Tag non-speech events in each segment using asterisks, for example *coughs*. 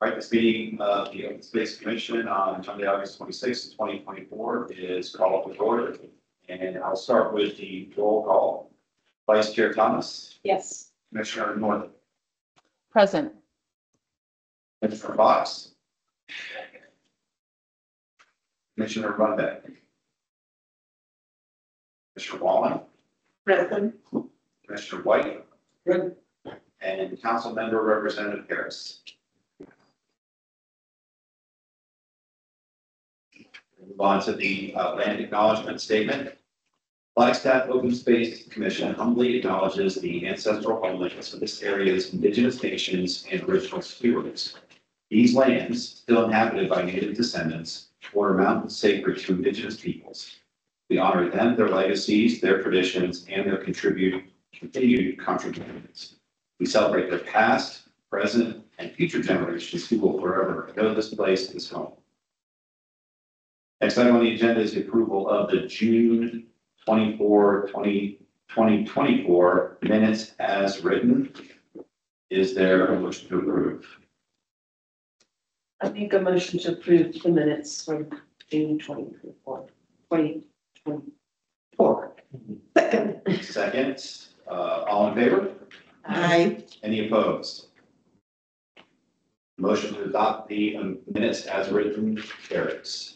Right, this meeting of the Open Space Commission on Monday, August twenty-sixth, twenty twenty-four is called to order. And I'll start with the roll call. Vice Chair Thomas, Yes. Commissioner Norton, Present. Commissioner Fox. Commissioner Runbeck. Commissioner Wallen, Present. Commissioner White, Good. and Council Member Representative Harris. Move on to the uh, land acknowledgement statement. Flagstaff Open Space Commission humbly acknowledges the ancestral homelands of this area's indigenous nations and original stewards. These lands, still inhabited by native descendants, were mountains sacred to indigenous peoples. We honor them, their legacies, their traditions, and their contribute, continued contributions. We celebrate their past, present, and future generations who will forever know this place as home. Next item on the agenda is the approval of the June 24, 20 2024 minutes as written. Is there a motion to approve? I make a motion to approve the minutes from June twenty twenty-four, twenty twenty-four. Second. Second, uh, all in favor? Aye. Any opposed? Motion to adopt the um, minutes as written carries.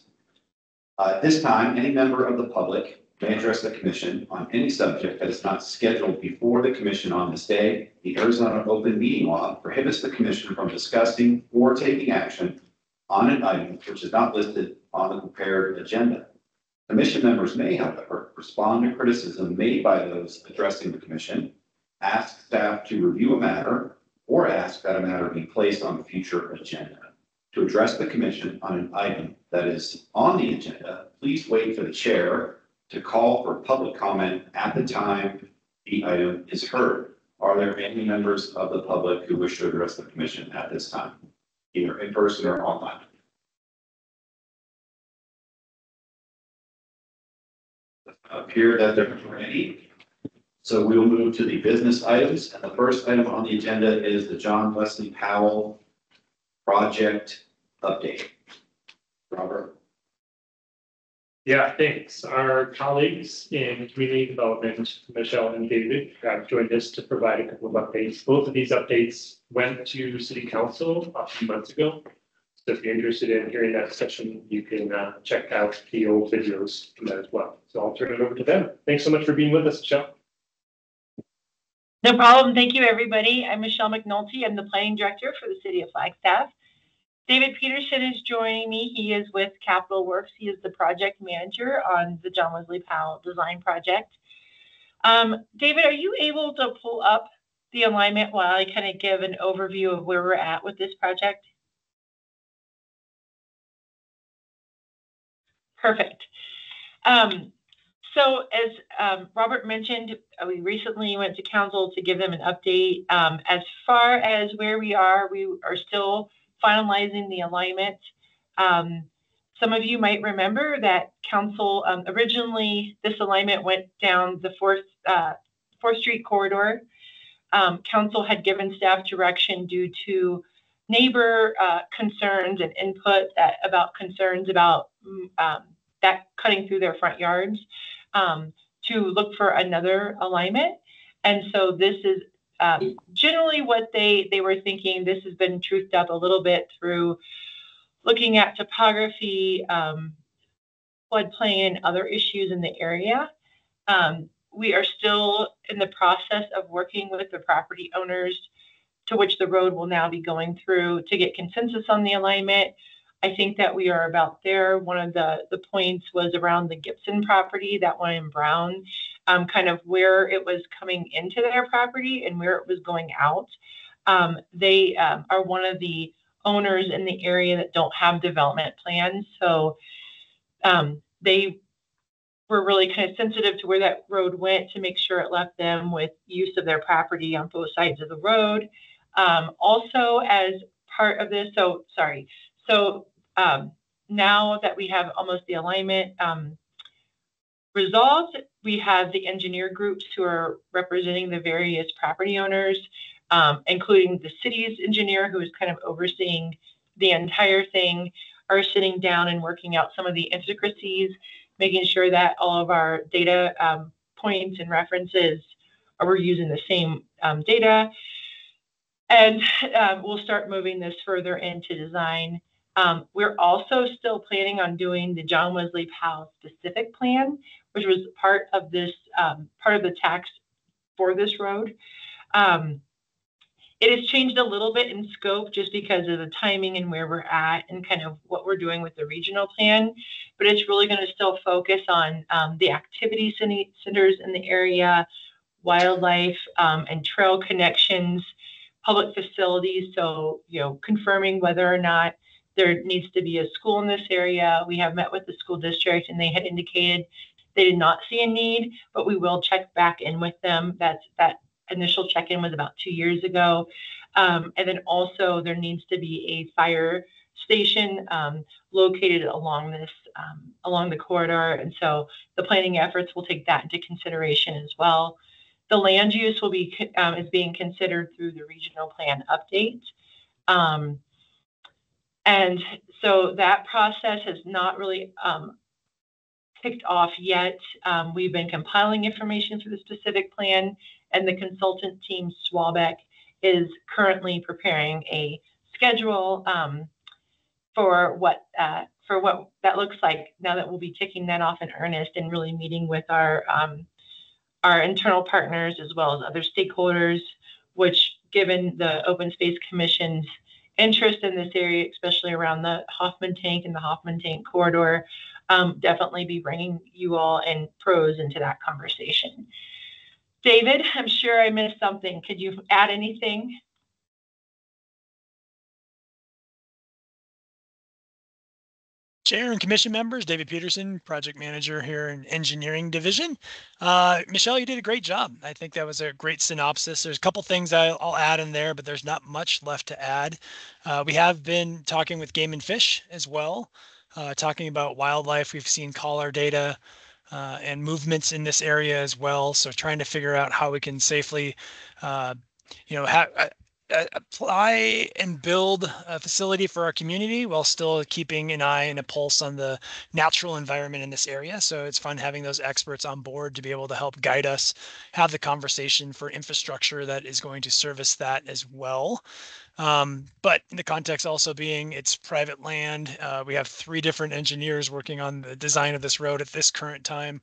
Uh, At this time, any member of the public may address the commission on any subject that is not scheduled before the commission on this day. The Arizona Open Meeting Law prohibits the commission from discussing or taking action on an item which is not listed on the prepared agenda. Commission members may, however, respond to criticism made by those addressing the commission ask staff to review a matter or ask that a matter be placed on the future agenda. To address the commission on an item that is on the agenda, please wait for the chair to call for public comment at the time the item is heard. Are there any members of the public who wish to address the commission at this time, either in person or online? Appear that there are any. So we will move to the business items, and the first item on the agenda is the John Wesley Powell project update. Robert? Yeah, thanks. Our colleagues in community development, Michelle and David, have joined us to provide a couple of updates. Both of these updates went to city council a few months ago. So if you're interested in hearing that session, you can uh, check out the old videos from that as well. So I'll turn it over to them. Thanks so much for being with us, Michelle. No problem. Thank you, everybody. I'm Michelle McNulty. I'm the planning director for the city of Flagstaff. David Peterson is joining me. He is with Capital Works. He is the project manager on the John Wesley Powell design project. Um, David, are you able to pull up the alignment while I kind of give an overview of where we're at with this project? Perfect. Um, so as um, Robert mentioned, uh, we recently went to council to give them an update. Um, as far as where we are, we are still finalizing the alignment. Um, some of you might remember that council um, originally this alignment went down the fourth uh, Street corridor. Um, council had given staff direction due to neighbor uh, concerns and input that, about concerns about mm, um, that cutting through their front yards um, to look for another alignment. And so this is um, generally what they they were thinking. This has been truthed up a little bit through looking at topography, um, floodplain, and other issues in the area. Um, we are still in the process of working with the property owners to which the road will now be going through to get consensus on the alignment. I think that we are about there. One of the, the points was around the Gibson property, that one in Brown, um, kind of where it was coming into their property and where it was going out. Um, they um, are one of the owners in the area that don't have development plans. So um, they were really kind of sensitive to where that road went to make sure it left them with use of their property on both sides of the road. Um, also, as part of this, so sorry, so um, now that we have almost the alignment resolved, we have the engineer groups who are representing the various property owners um, including the city's engineer who is kind of overseeing the entire thing, are sitting down and working out some of the intricacies, making sure that all of our data um, points and references are we're using the same um, data. And um, we'll start moving this further into design. Um, we're also still planning on doing the John Wesley Powell specific plan, which was part of this um, part of the tax for this road. Um, it has changed a little bit in scope just because of the timing and where we're at and kind of what we're doing with the regional plan. But it's really going to still focus on um, the activity centers in the area, wildlife um, and trail connections, public facilities. So, you know, confirming whether or not there needs to be a school in this area. We have met with the school district and they had indicated they did not see a need, but we will check back in with them. That's that initial check-in was about two years ago. Um, and then also there needs to be a fire station um, located along this um, along the corridor. And so the planning efforts will take that into consideration as well. The land use will be um, is being considered through the regional plan update. Um, and so that process has not really um, kicked off yet. Um, we've been compiling information for the specific plan, and the consultant team, Swaback, is currently preparing a schedule um, for what uh, for what that looks like now that we'll be kicking that off in earnest and really meeting with our um, our internal partners as well as other stakeholders, which given the Open Space Commission's interest in this area, especially around the Hoffman Tank and the Hoffman Tank corridor, um, definitely be bringing you all and pros into that conversation. David, I'm sure I missed something. Could you add anything? Chair and commission members, David Peterson, project manager here in engineering division. Uh, Michelle, you did a great job. I think that was a great synopsis. There's a couple things I'll, I'll add in there, but there's not much left to add. Uh, we have been talking with Game and Fish as well, uh, talking about wildlife. We've seen collar data uh, and movements in this area as well. So trying to figure out how we can safely, uh, you know, have uh, apply and build a facility for our community while still keeping an eye and a pulse on the natural environment in this area. So it's fun having those experts on board to be able to help guide us, have the conversation for infrastructure that is going to service that as well. Um, but in the context also being it's private land, uh, we have three different engineers working on the design of this road at this current time.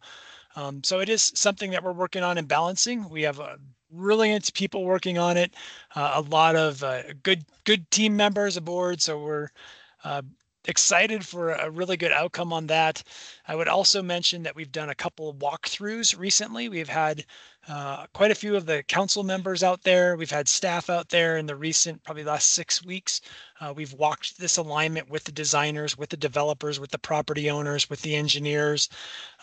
Um, so it is something that we're working on and balancing. We have a brilliant people working on it, uh, a lot of uh, good good team members aboard. So we're uh, excited for a really good outcome on that. I would also mention that we've done a couple of walkthroughs recently. We've had uh, quite a few of the council members out there. We've had staff out there in the recent, probably last six weeks. Uh, we've walked this alignment with the designers, with the developers, with the property owners, with the engineers,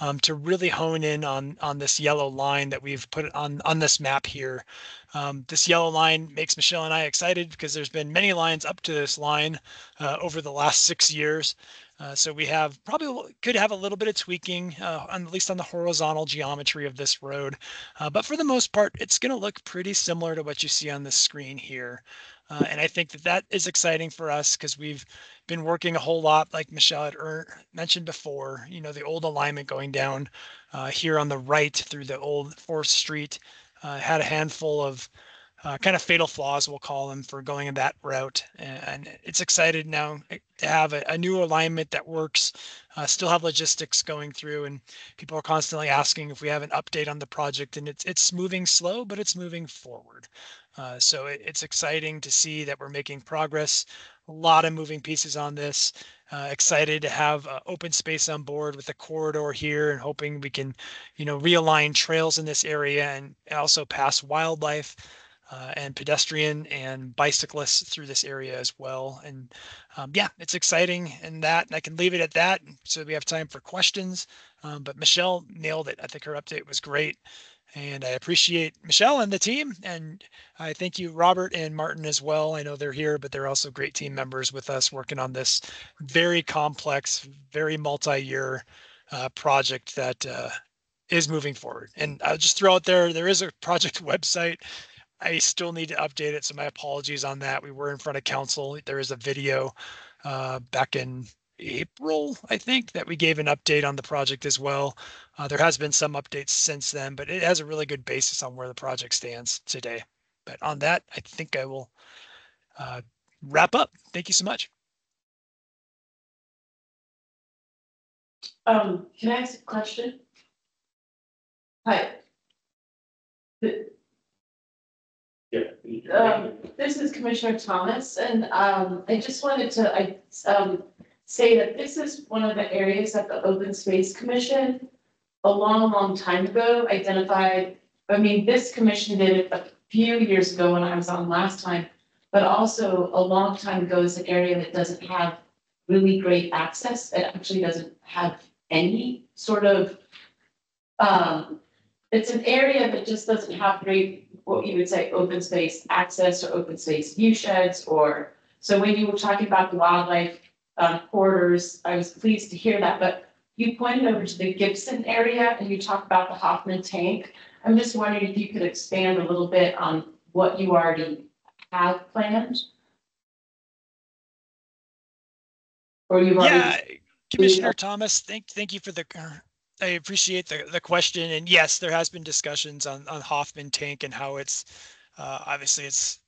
um, to really hone in on on this yellow line that we've put on on this map here. Um, this yellow line makes Michelle and I excited because there's been many lines up to this line uh, over the last six years. Uh, so we have probably could have a little bit of tweaking, uh, on, at least on the horizontal geometry of this road. Uh, but for the most part, it's going to look pretty similar to what you see on the screen here. Uh, and I think that that is exciting for us because we've been working a whole lot, like Michelle had mentioned before, you know, the old alignment going down uh, here on the right through the old 4th Street had a handful of uh, kind of fatal flaws, we'll call them, for going in that route. And it's excited now to have a, a new alignment that works, uh, still have logistics going through, and people are constantly asking if we have an update on the project. And it's it's moving slow, but it's moving forward. Uh, so it, it's exciting to see that we're making progress. A lot of moving pieces on this. Uh, excited to have uh, open space on board with the corridor here and hoping we can, you know, realign trails in this area and also pass wildlife uh, and pedestrian and bicyclists through this area as well. And um, yeah, it's exciting and that, and I can leave it at that. So we have time for questions. Um, but Michelle nailed it. I think her update was great. And I appreciate Michelle and the team. And I thank you, Robert and Martin, as well. I know they're here, but they're also great team members with us working on this very complex, very multi year uh, project that uh, is moving forward. And I'll just throw out there there is a project *laughs* website I still need to update it, so my apologies on that. We were in front of council. There is a video uh, back in April, I think, that we gave an update on the project as well. Uh, there has been some updates since then, but it has a really good basis on where the project stands today. But on that, I think I will uh, wrap up. Thank you so much. Um, can I ask a question? Hi. Um, this is Commissioner Thomas, and, um, I just wanted to, I, um, say that this is one of the areas that the Open Space Commission a long, long time ago identified, I mean, this commission did it a few years ago when I was on last time, but also a long time ago is an area that doesn't have really great access. It actually doesn't have any sort of, um, it's an area that just doesn't have great, what you would say, open space access or open space view sheds or, so when you were talking about the wildlife um, corridors, I was pleased to hear that, but you pointed over to the Gibson area and you talked about the Hoffman tank. I'm just wondering if you could expand a little bit on what you already have planned? Or you've already? Yeah, Commissioner Thomas, thank, thank you for the, uh, I appreciate the, the question. And yes, there has been discussions on, on Hoffman Tank and how it's, uh, obviously it's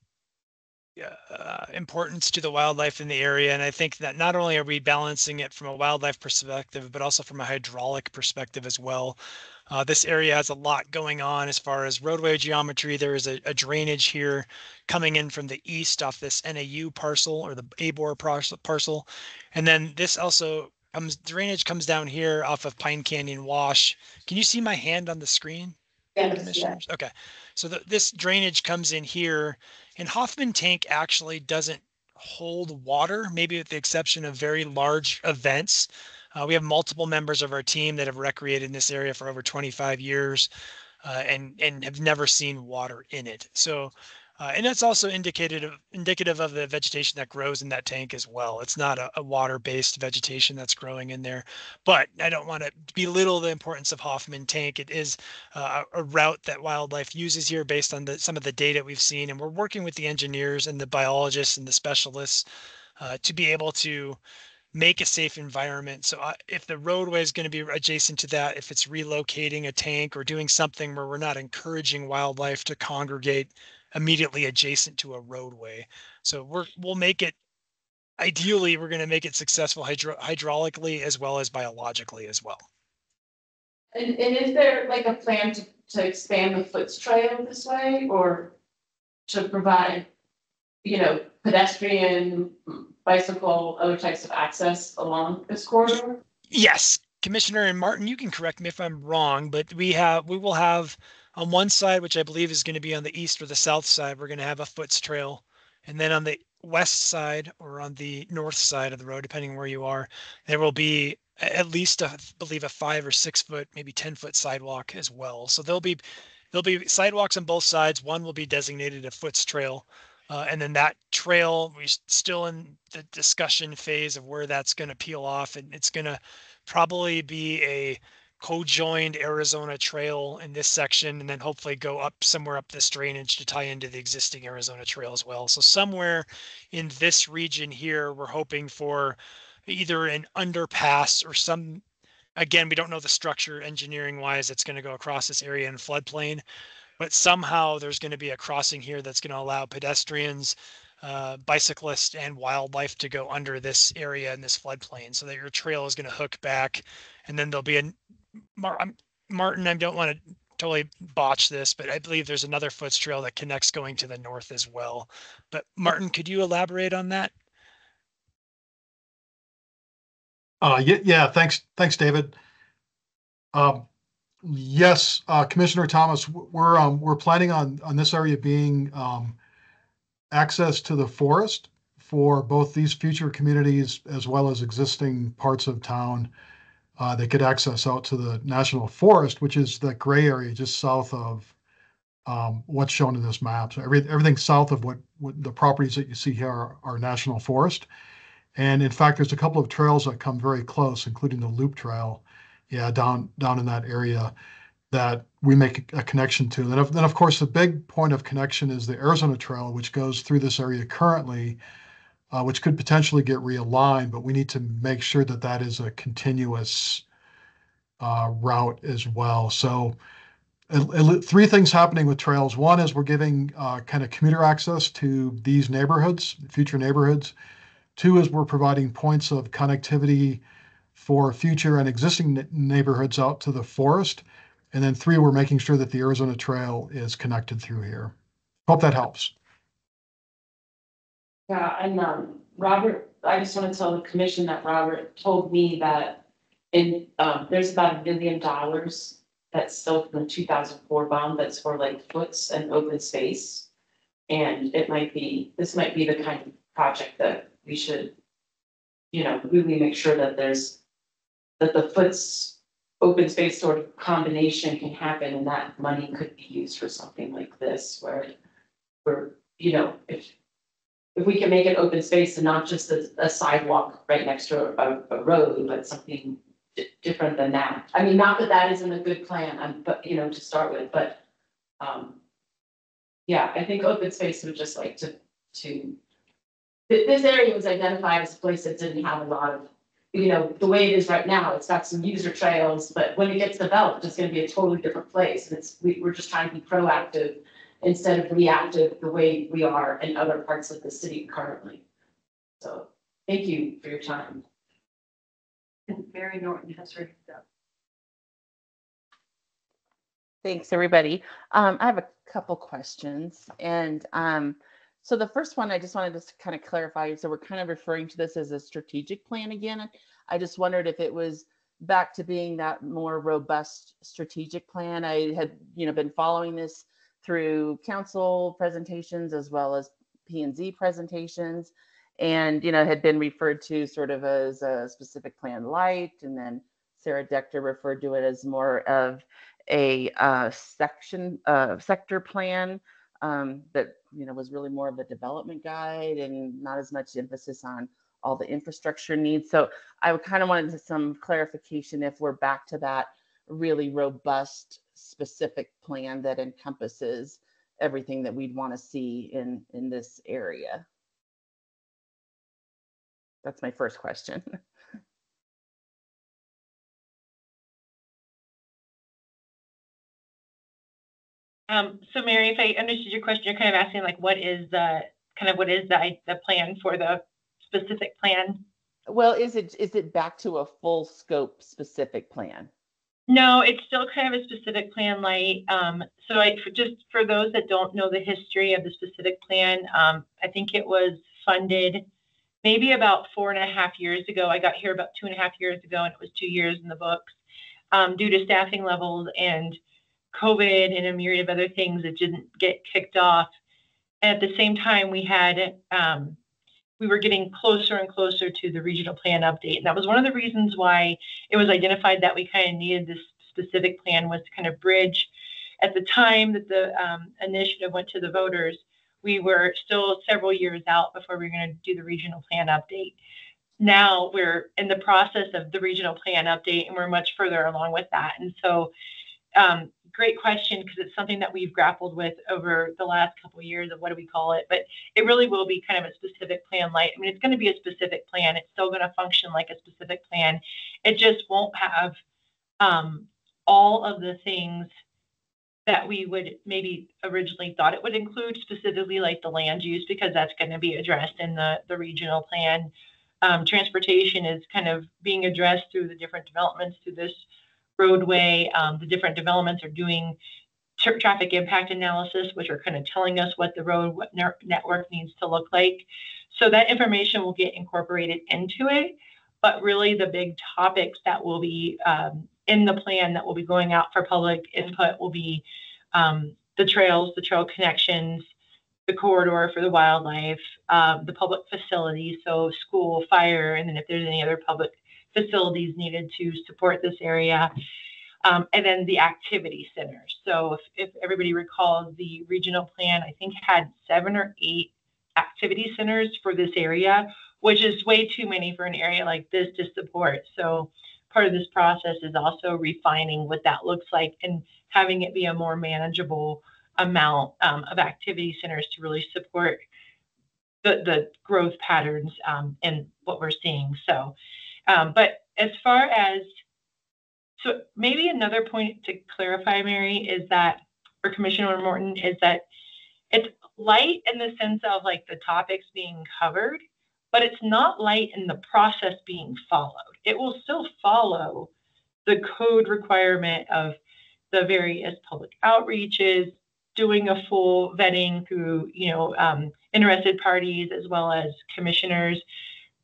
uh, importance to the wildlife in the area. And I think that not only are we balancing it from a wildlife perspective, but also from a hydraulic perspective as well. Uh, this area has a lot going on as far as roadway geometry. There is a, a drainage here coming in from the east off this NAU parcel or the ABOR parcel, parcel. And then this also comes, drainage comes down here off of Pine Canyon Wash. Can you see my hand on the screen? Yes, yeah. Okay, so the, this drainage comes in here and Hoffman Tank actually doesn't hold water, maybe with the exception of very large events. Uh, we have multiple members of our team that have recreated in this area for over 25 years uh, and, and have never seen water in it. So uh, and that's also indicated indicative of the vegetation that grows in that tank as well. It's not a, a water-based vegetation that's growing in there, but I don't want to belittle the importance of Hoffman Tank. It is uh, a route that wildlife uses here based on the, some of the data we've seen, and we're working with the engineers and the biologists and the specialists uh, to be able to make a safe environment. So uh, if the roadway is going to be adjacent to that, if it's relocating a tank or doing something where we're not encouraging wildlife to congregate immediately adjacent to a roadway. So we're, we'll make it, ideally, we're going to make it successful hydro, hydraulically as well as biologically as well. And, and is there like a plan to, to expand the FUTS Trail this way or to provide, you know, pedestrian, bicycle, other types of access along this corridor? Yes, Commissioner and Martin, you can correct me if I'm wrong, but we have, we will have on one side, which I believe is going to be on the east or the south side, we're going to have a FUTS trail. And then on the west side or on the north side of the road, depending where you are, there will be at least, I believe, a five or six foot, maybe 10 foot sidewalk as well. So there'll be there'll be sidewalks on both sides. One will be designated a FUTS trail. Uh, and then that trail, we're still in the discussion phase of where that's going to peel off. And it's going to probably be a co-joined Arizona Trail in this section, and then hopefully go up somewhere up this drainage to tie into the existing Arizona Trail as well. So somewhere in this region here, we're hoping for either an underpass or some, again, we don't know the structure engineering wise that's going to go across this area in floodplain, but somehow there's going to be a crossing here that's going to allow pedestrians, uh, bicyclists and wildlife to go under this area in this floodplain so that your trail is going to hook back and then there'll be a Mar- I'm, Martin, I don't want to totally botch this, but I believe there's another FUTS trail that connects going to the north as well. But Martin, could you elaborate on that? Uh, yeah, yeah, thanks, thanks, David. Um, yes, uh, Commissioner Thomas, we're, um, we're planning on, on this area being, um, access to the forest for both these future communities as well as existing parts of town uh, they could access out to the national forest, which is the gray area just south of um, what's shown in this map. So every, everything south of what, what the properties that you see here are, are national forest. And in fact, there's a couple of trails that come very close, including the loop trail, yeah, down down in that area. that we make a connection to. Then, of, then of course, the big point of connection is the Arizona Trail, which goes through this area currently, uh, which could potentially get realigned, but we need to make sure that that is a continuous uh, route as well. So, three things happening with trails. One is we're giving uh, kind of commuter access to these neighborhoods, future neighborhoods. Two is we're providing points of connectivity for future and existing neighborhoods out to the forest. And then three, we're making sure that the Arizona Trail is connected through here. Hope that helps. Yeah, and um, Robert, I just want to tell the commission that Robert told me that in, um, there's about a million dollars that's still from the two thousand four bond that's for like FUTS and open space. And it might be, this might be the kind of project that we should, you know, really make sure that there's, that the FUTS open space sort of combination can happen and that money could be used for something like this where, where, you know, if if we can make it open space and not just a, a sidewalk right next to a, a road, but something di- different than that. I mean, not that that isn't a good plan, um, but, you know, to start with, but, um, yeah, I think open space would just like to, to, th- this area was identified as a place that didn't have a lot of, you know, the way it is right now, it's got some user trails, but when it gets developed, it's gonna be a totally different place. And it's, we, we're just trying to be proactive instead of reactive the way we are in other parts of the city currently. So, thank you for your time. And Mary Norton has her hand up. Thanks, everybody. Um, I have a couple questions and, um, so the first one, I just wanted to kind of clarify, so we're kind of referring to this as a strategic plan again. I just wondered if it was back to being that more robust strategic plan. I had, you know, been following this through council presentations as well as P and Z presentations. And, you know, had been referred to sort of as a specific plan light. And then Sarah Dechter referred to it as more of a uh, section, uh, sector plan um, that, you know, was really more of a development guide and not as much emphasis on all the infrastructure needs. So I kind of wanted some clarification if we're back to that really robust, specific plan that encompasses everything that we'd want to see in, in this area. That's my first question. *laughs* Um, so Mary, if I understood your question, you're kind of asking like, what is the, kind of what is the, the plan for the specific plan? Well, is it, is it back to a full scope specific plan? No, it's still kind of a specific plan light. Um, so I, for just for those that don't know the history of the specific plan, um, I think it was funded maybe about four and a half years ago. I got here about two and a half years ago and it was two years in the books. Um, due to staffing levels and COVID and a myriad of other things that didn't get kicked off. At the same time, we had um, we were getting closer and closer to the regional plan update, and that was one of the reasons why it was identified that we kind of needed this specific plan was to kind of bridge. At the time that the um, initiative went to the voters, we were still several years out before we were going to do the regional plan update. Now we're in the process of the regional plan update, and we're much further along with that. And so um, great question because it's something that we've grappled with over the last couple of years of what do we call it but it really will be kind of a specific plan light i mean it's going to be a specific plan. It's still going to function like a specific plan. It just won't have um, all of the things that we would maybe originally thought it would include specifically like the land use because that's going to be addressed in the the regional plan. Um, transportation is kind of being addressed through the different developments through this roadway. Um, the different developments are doing tra- traffic impact analysis, which are kind of telling us what the road ne- network needs to look like. So that information will get incorporated into it. But really, the big topics that will be um, in the plan that will be going out for public input will be um, the trails, the trail connections, the corridor for the wildlife, um, the public facilities, so school, fire, and then if there's any other public facilities needed to support this area. Um, and then the activity centers. So if, if everybody recalls, the regional plan, I think had seven or eight activity centers for this area, which is way too many for an area like this to support. So part of this process is also refining what that looks like and having it be a more manageable amount um, of activity centers to really support the, the growth patterns um, and what we're seeing. So, um, but as far as so maybe another point to clarify, Mary, is that for Commissioner Norton is that it's light in the sense of like the topics being covered, but it's not light in the process being followed. It will still follow the code requirement of the various public outreaches, doing a full vetting through, you know, um, interested parties as well as commissioners,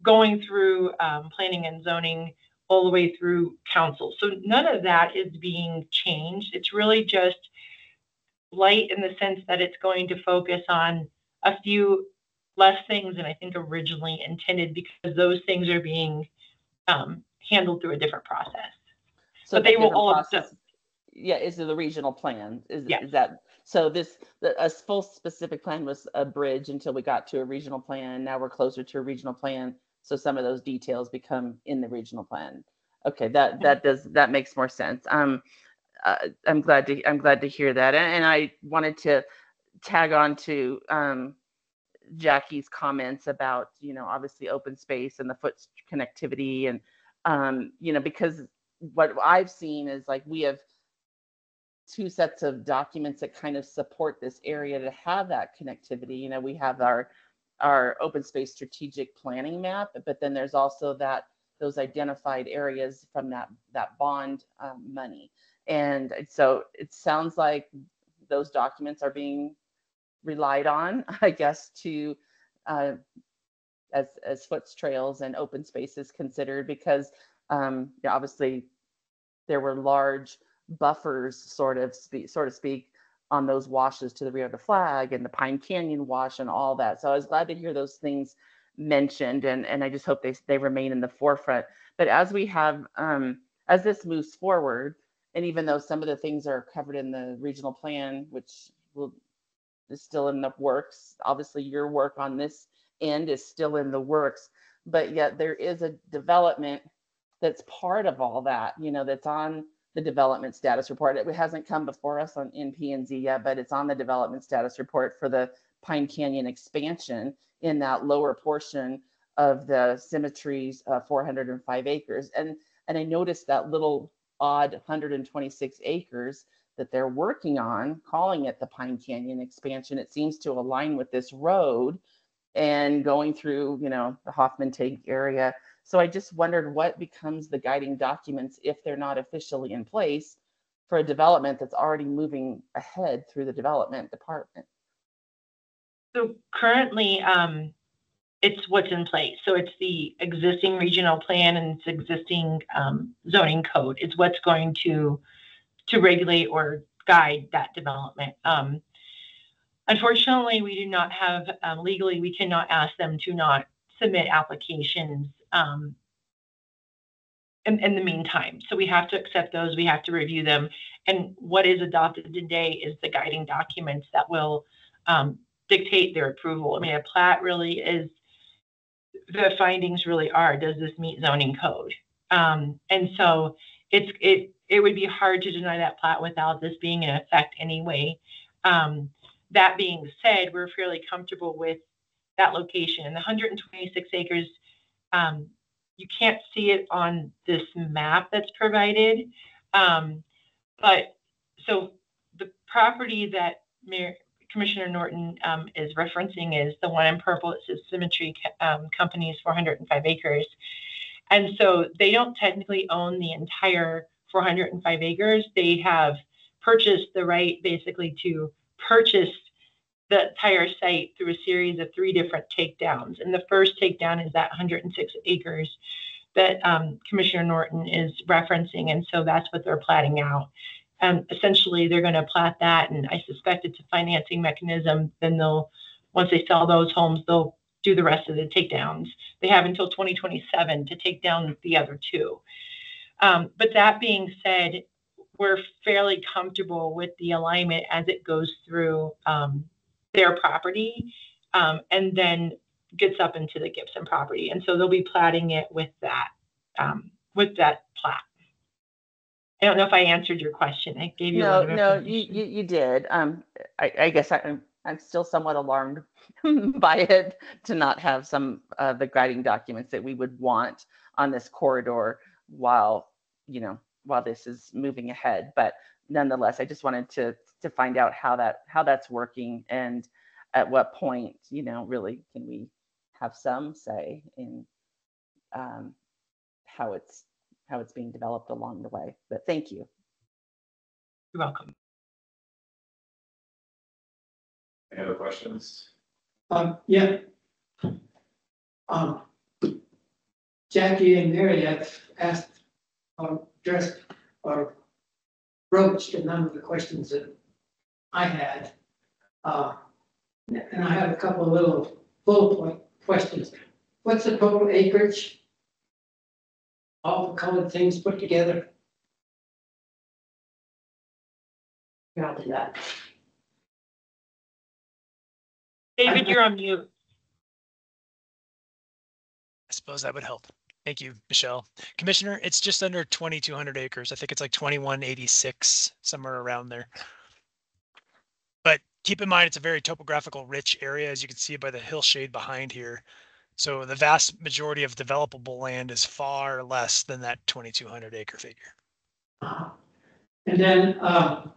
going through um, planning and zoning all the way through council. So none of that is being changed. It's really just light in the sense that it's going to focus on a few less things than I think originally intended because those things are being um, handled through a different process. So But they will all- process- Yeah, is it the regional plan? Is, Yeah. is that, so this, the, a full specific plan was a bridge until we got to a regional plan. Now we're closer to a regional plan. So some of those details become in the regional plan. Okay, that, that does, that makes more sense. Um, uh, I'm glad to, I'm glad to hear that. And, and I wanted to tag on to, um, Jackie's comments about, you know, obviously open space and the foot connectivity and, um, you know, because what I've seen is like we have two sets of documents that kind of support this area to have that connectivity. You know, we have our our open space strategic planning map, but then there's also that those identified areas from that that bond um, money. And so it sounds like those documents are being relied on, *laughs* I guess, to uh, as as FUTS trails and open spaces considered because um, obviously there were large buffers, sort of speak, sort of speak, on those washes to the Rio de Flag and the Pine Canyon wash and all that. So I was glad to hear those things mentioned, and and I just hope they they remain in the forefront. But as we have um, as this moves forward, and even though some of the things are covered in the regional plan, which will is still in the works, obviously your work on this end is still in the works, but yet there is a development that's part of all that, you know, that's on the development status report. It hasn't come before us on in P and Z yet, but it's on the development status report for the Pine Canyon expansion in that lower portion of the symmetry's uh, 405 acres. And and I noticed that little odd 126 acres that they're working on, calling it the Pine Canyon expansion. It seems to align with this road and going through, you know, the Hoffman Tank area. So I just wondered what becomes the guiding documents if they're not officially in place for a development that's already moving ahead through the development department. So currently, um, it's what's in place. So it's the existing regional plan and its existing, um, zoning code is what's going to, to regulate or guide that development. Um, unfortunately, we do not have, um, legally, we cannot ask them to not submit applications, um, in, in the meantime. So we have to accept those, we have to review them. And what is adopted today is the guiding documents that will, um, dictate their approval. I mean, a plat really is, the findings really are, does this meet zoning code? Um, and so it's, it, it would be hard to deny that plat without this being in effect anyway. Um, that being said, we're fairly comfortable with that location. And the hundred and twenty-six acres, um, you can't see it on this map that's provided. Um, but, so the property that Mayor, Commissioner Norton um, is referencing is the one in purple. It says Symmetry um, Company's 405 acres. And so they don't technically own the entire 405 acres. They have purchased the right basically to purchase the entire site through a series of three different takedowns. And the first takedown is that 106 acres that um, Commissioner Norton is referencing. And so that's what they're platting out. Um, essentially, they're going to plat that, and I suspect it's a financing mechanism. Then they'll, once they sell those homes, they'll do the rest of the takedowns. They have until 2027 to take down the other two. Um, but that being said, we're fairly comfortable with the alignment as it goes through um, their property um, and then gets up into the Gibson property. And so they'll be platting it with that um, with that plat. I don't know if I answered your question. I gave you a No, lot of no, you, you, you did. Um, I, I guess I, I'm, I'm still somewhat alarmed *laughs* by it to not have some of the guiding documents that we would want on this corridor while, you know, while this is moving ahead. But nonetheless, I just wanted to, to find out how that, how that's working and at what point, you know, really can we have some say in um, how it's, how it's being developed along the way. But thank you. You're welcome. Any other questions? Um, yeah. Um. Jackie and Mary have asked, or addressed, or broached a number of the questions that I had. Uh, and I have a couple of little bullet point questions. What's the total acreage? All the colored things put together? I'll do that. David, you're on mute. I suppose that would help. Thank you, Michelle. Commissioner, it's just under 2,200 acres. I think it's like 2186, somewhere around there. Keep in mind, it's a very topographical rich area, as you can see by the hillshade behind here. So the vast majority of developable land is far less than that 2,200 acre figure. Uh, And then, um,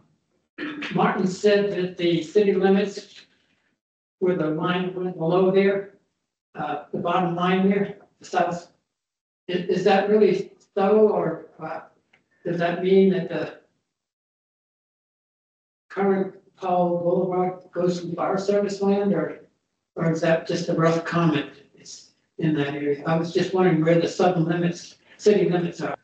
Martin said that the city limits where the line went below there, uh, the bottom line there, the south. Is, is that really so, or, uh, does that mean that the current Powell Boulevard goes through fire service land, or, or is that just a rough comment? It's in that area. I was just wondering where the southern limits, city limits are.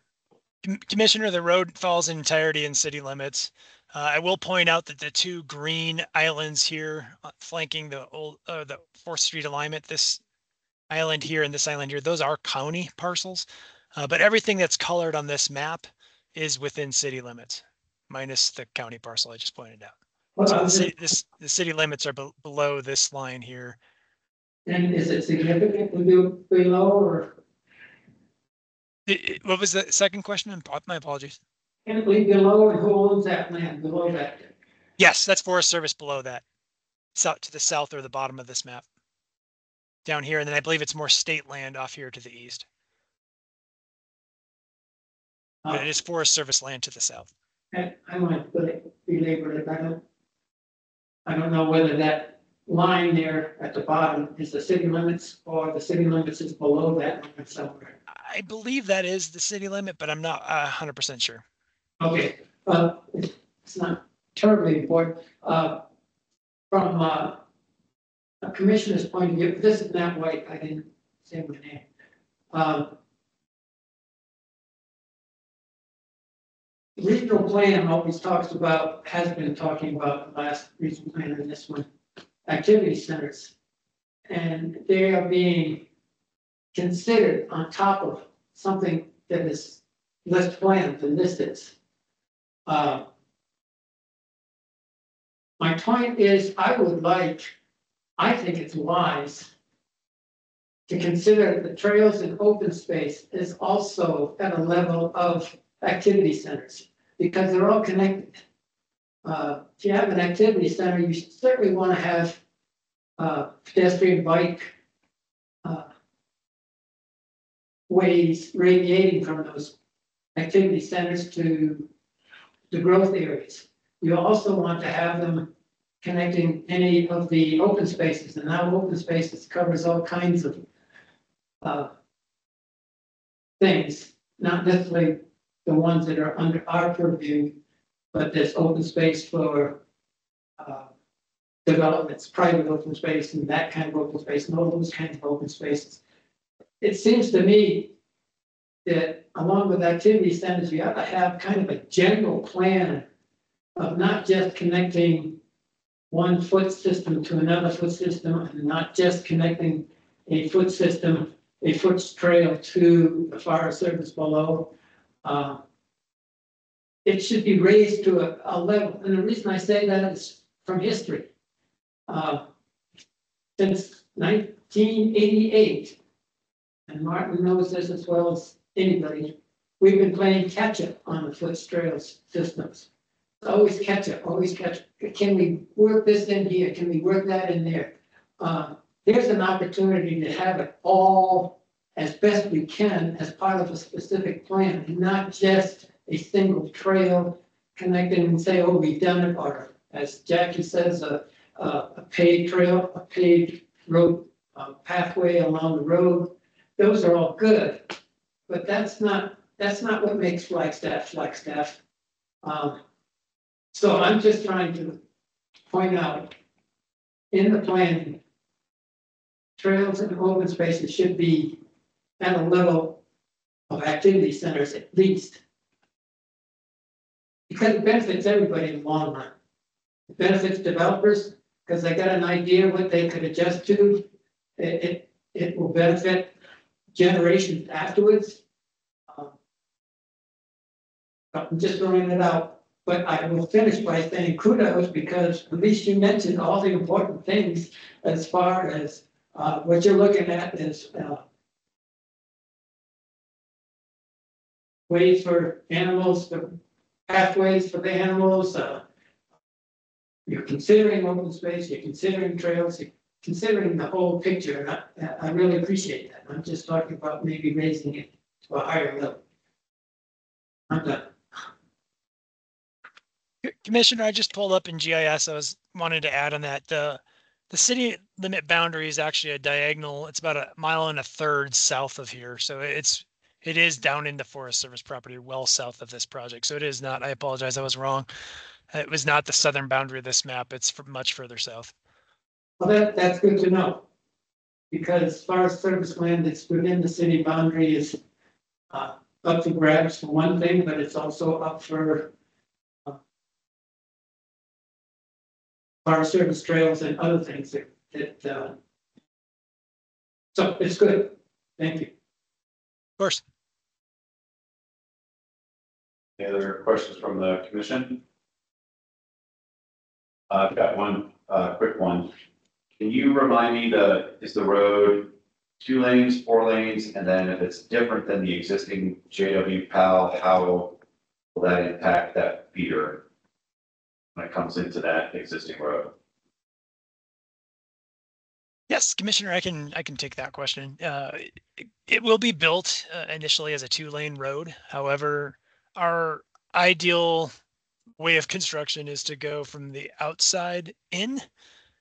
Commissioner, the road falls in entirety in city limits. Uh, I will point out that the two green islands here uh, flanking the old, uh, the Fourth Street alignment, this island here and this island here, those are county parcels. Uh, but everything that's colored on this map is within city limits, minus the county parcel I just pointed out. So the city, this, the city limits are be- below this line here. And is it significantly be- below or I- I- What was the second question? My apologies. can it be below and who owns that land below that? Yes, that's Forest Service below that. South to the south or the bottom of this map. Down here, and then I believe it's more state land off here to the east. But Uh, it is Forest Service land to the south. I I want to belabor it, I don't. I don't know whether that line there at the bottom is the city limits or the city limits is below that line somewhere. I believe that is the city limit, but I'm not a hundred percent sure. Okay, uh, it's it's not terribly important, uh, from, uh, a commissioner's point of view, this is Matt White, I didn't say my name. Um, Regional plan always talks about, has been talking about the last regional plan and this one, activity centers. And they are being considered on top of something that is less planned than this is. Uh, My point is, I would like, I think it's wise to consider the trails and open space is also at a level of activity centers, because they're all connected. Uh, if you have an activity center, you certainly want to have uh, pedestrian bike uh, ways radiating from those activity centers to the growth areas. You also want to have them connecting any of the open spaces, and now open spaces covers all kinds of uh, things, not necessarily the ones that are under our purview, but there's open space for uh, developments, private open space and that kind of open space, and all those kinds of open spaces. It seems to me that along with activity centers, we ought to have kind of a general plan of not just connecting one foot system to another foot system and not just connecting a foot system, a foot trail to the fire service below. Uh, It should be raised to a, a level, and the reason I say that is from history. Uh, Since nineteen eighty-eight, and Martin knows this as well as anybody, we've been playing catch-up on the foot trails systems. Always catch-up, always catch, up. can we work this in here, can we work that in there? Uh, there's an opportunity to have it all as best we can as part of a specific plan, and not just a single trail connecting and say, oh, we've done it, or as Jackie says, a, a, a paved trail, a paved road, uh, pathway along the road. Those are all good, but that's not, that's not what makes Flagstaff Flagstaff. Um, so I'm just trying to point out in the planning, trails and open spaces should be at a level of activity centers at least. Because it benefits everybody in the long run. It benefits developers, because they got an idea what they could adjust to. It, it, it will benefit generations afterwards. Um, I'm just throwing it out, but I will finish by saying kudos, because at least you mentioned all the important things as far as, uh, what you're looking at is, uh, ways for animals, the pathways for the animals, uh. You're considering open space, you're considering trails, you're considering the whole picture, and I, I really appreciate that. I'm just talking about maybe raising it to a higher level. I'm done. Commissioner, I just pulled up in GIS. I was wanted to add on that the the city limit boundary is actually a diagonal. It's about a mile and a third south of here, so it's it is down in the Forest Service property, well south of this project. So it is not. I apologize. I was wrong. It was not the southern boundary of this map. It's much further south. Well, that, that's good to know. Because Forest service land that's within the city boundary is uh, up for grabs for one thing, but it's also up for uh, our service trails and other things that, that, uh, so it's good. Thank you. Of course. Any other questions from the commission? Uh, I've got one, uh, quick one. Can you remind me the, is the road two lanes, four lanes, and then if it's different than the existing JW Powell, how will that impact that feeder? When it comes into that existing road? Yes, Commissioner, I can I can take that question. Uh, it, it will be built uh, initially as a two-lane road. However, our ideal way of construction is to go from the outside in.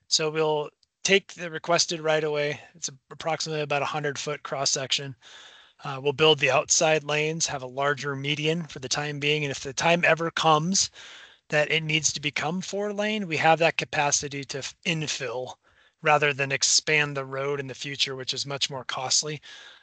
So we'll take the requested right of way. It's approximately about a hundred foot cross section. Uh, we'll build the outside lanes, have a larger median for the time being, and if the time ever comes that it needs to become four lane, we have that capacity to infill rather than expand the road in the future, which is much more costly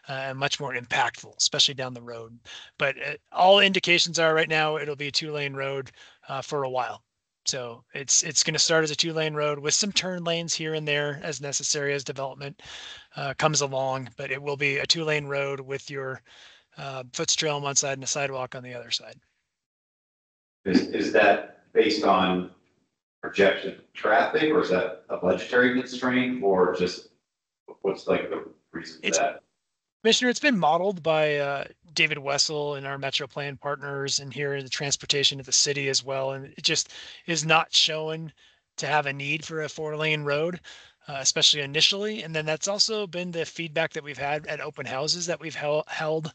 uh, and much more impactful, especially down the road. But uh, all indications are right now it'll be a two lane road uh, for a while. So it's it's going to start as a two lane road with some turn lanes here and there as necessary as development uh, comes along. But it will be a two lane road with your uh, FUTS trail on one side and a sidewalk on the other side. Is, is that based on projection traffic, or is that a budgetary constraint, or just what's like the reason for It's- that? Commissioner, it's been modeled by uh, David Wessel and our Metro Plan partners and here in the transportation of the city as well. And it just is not shown to have a need for a four lane road, uh, especially initially. And then that's also been the feedback that we've had at open houses that we've hel- held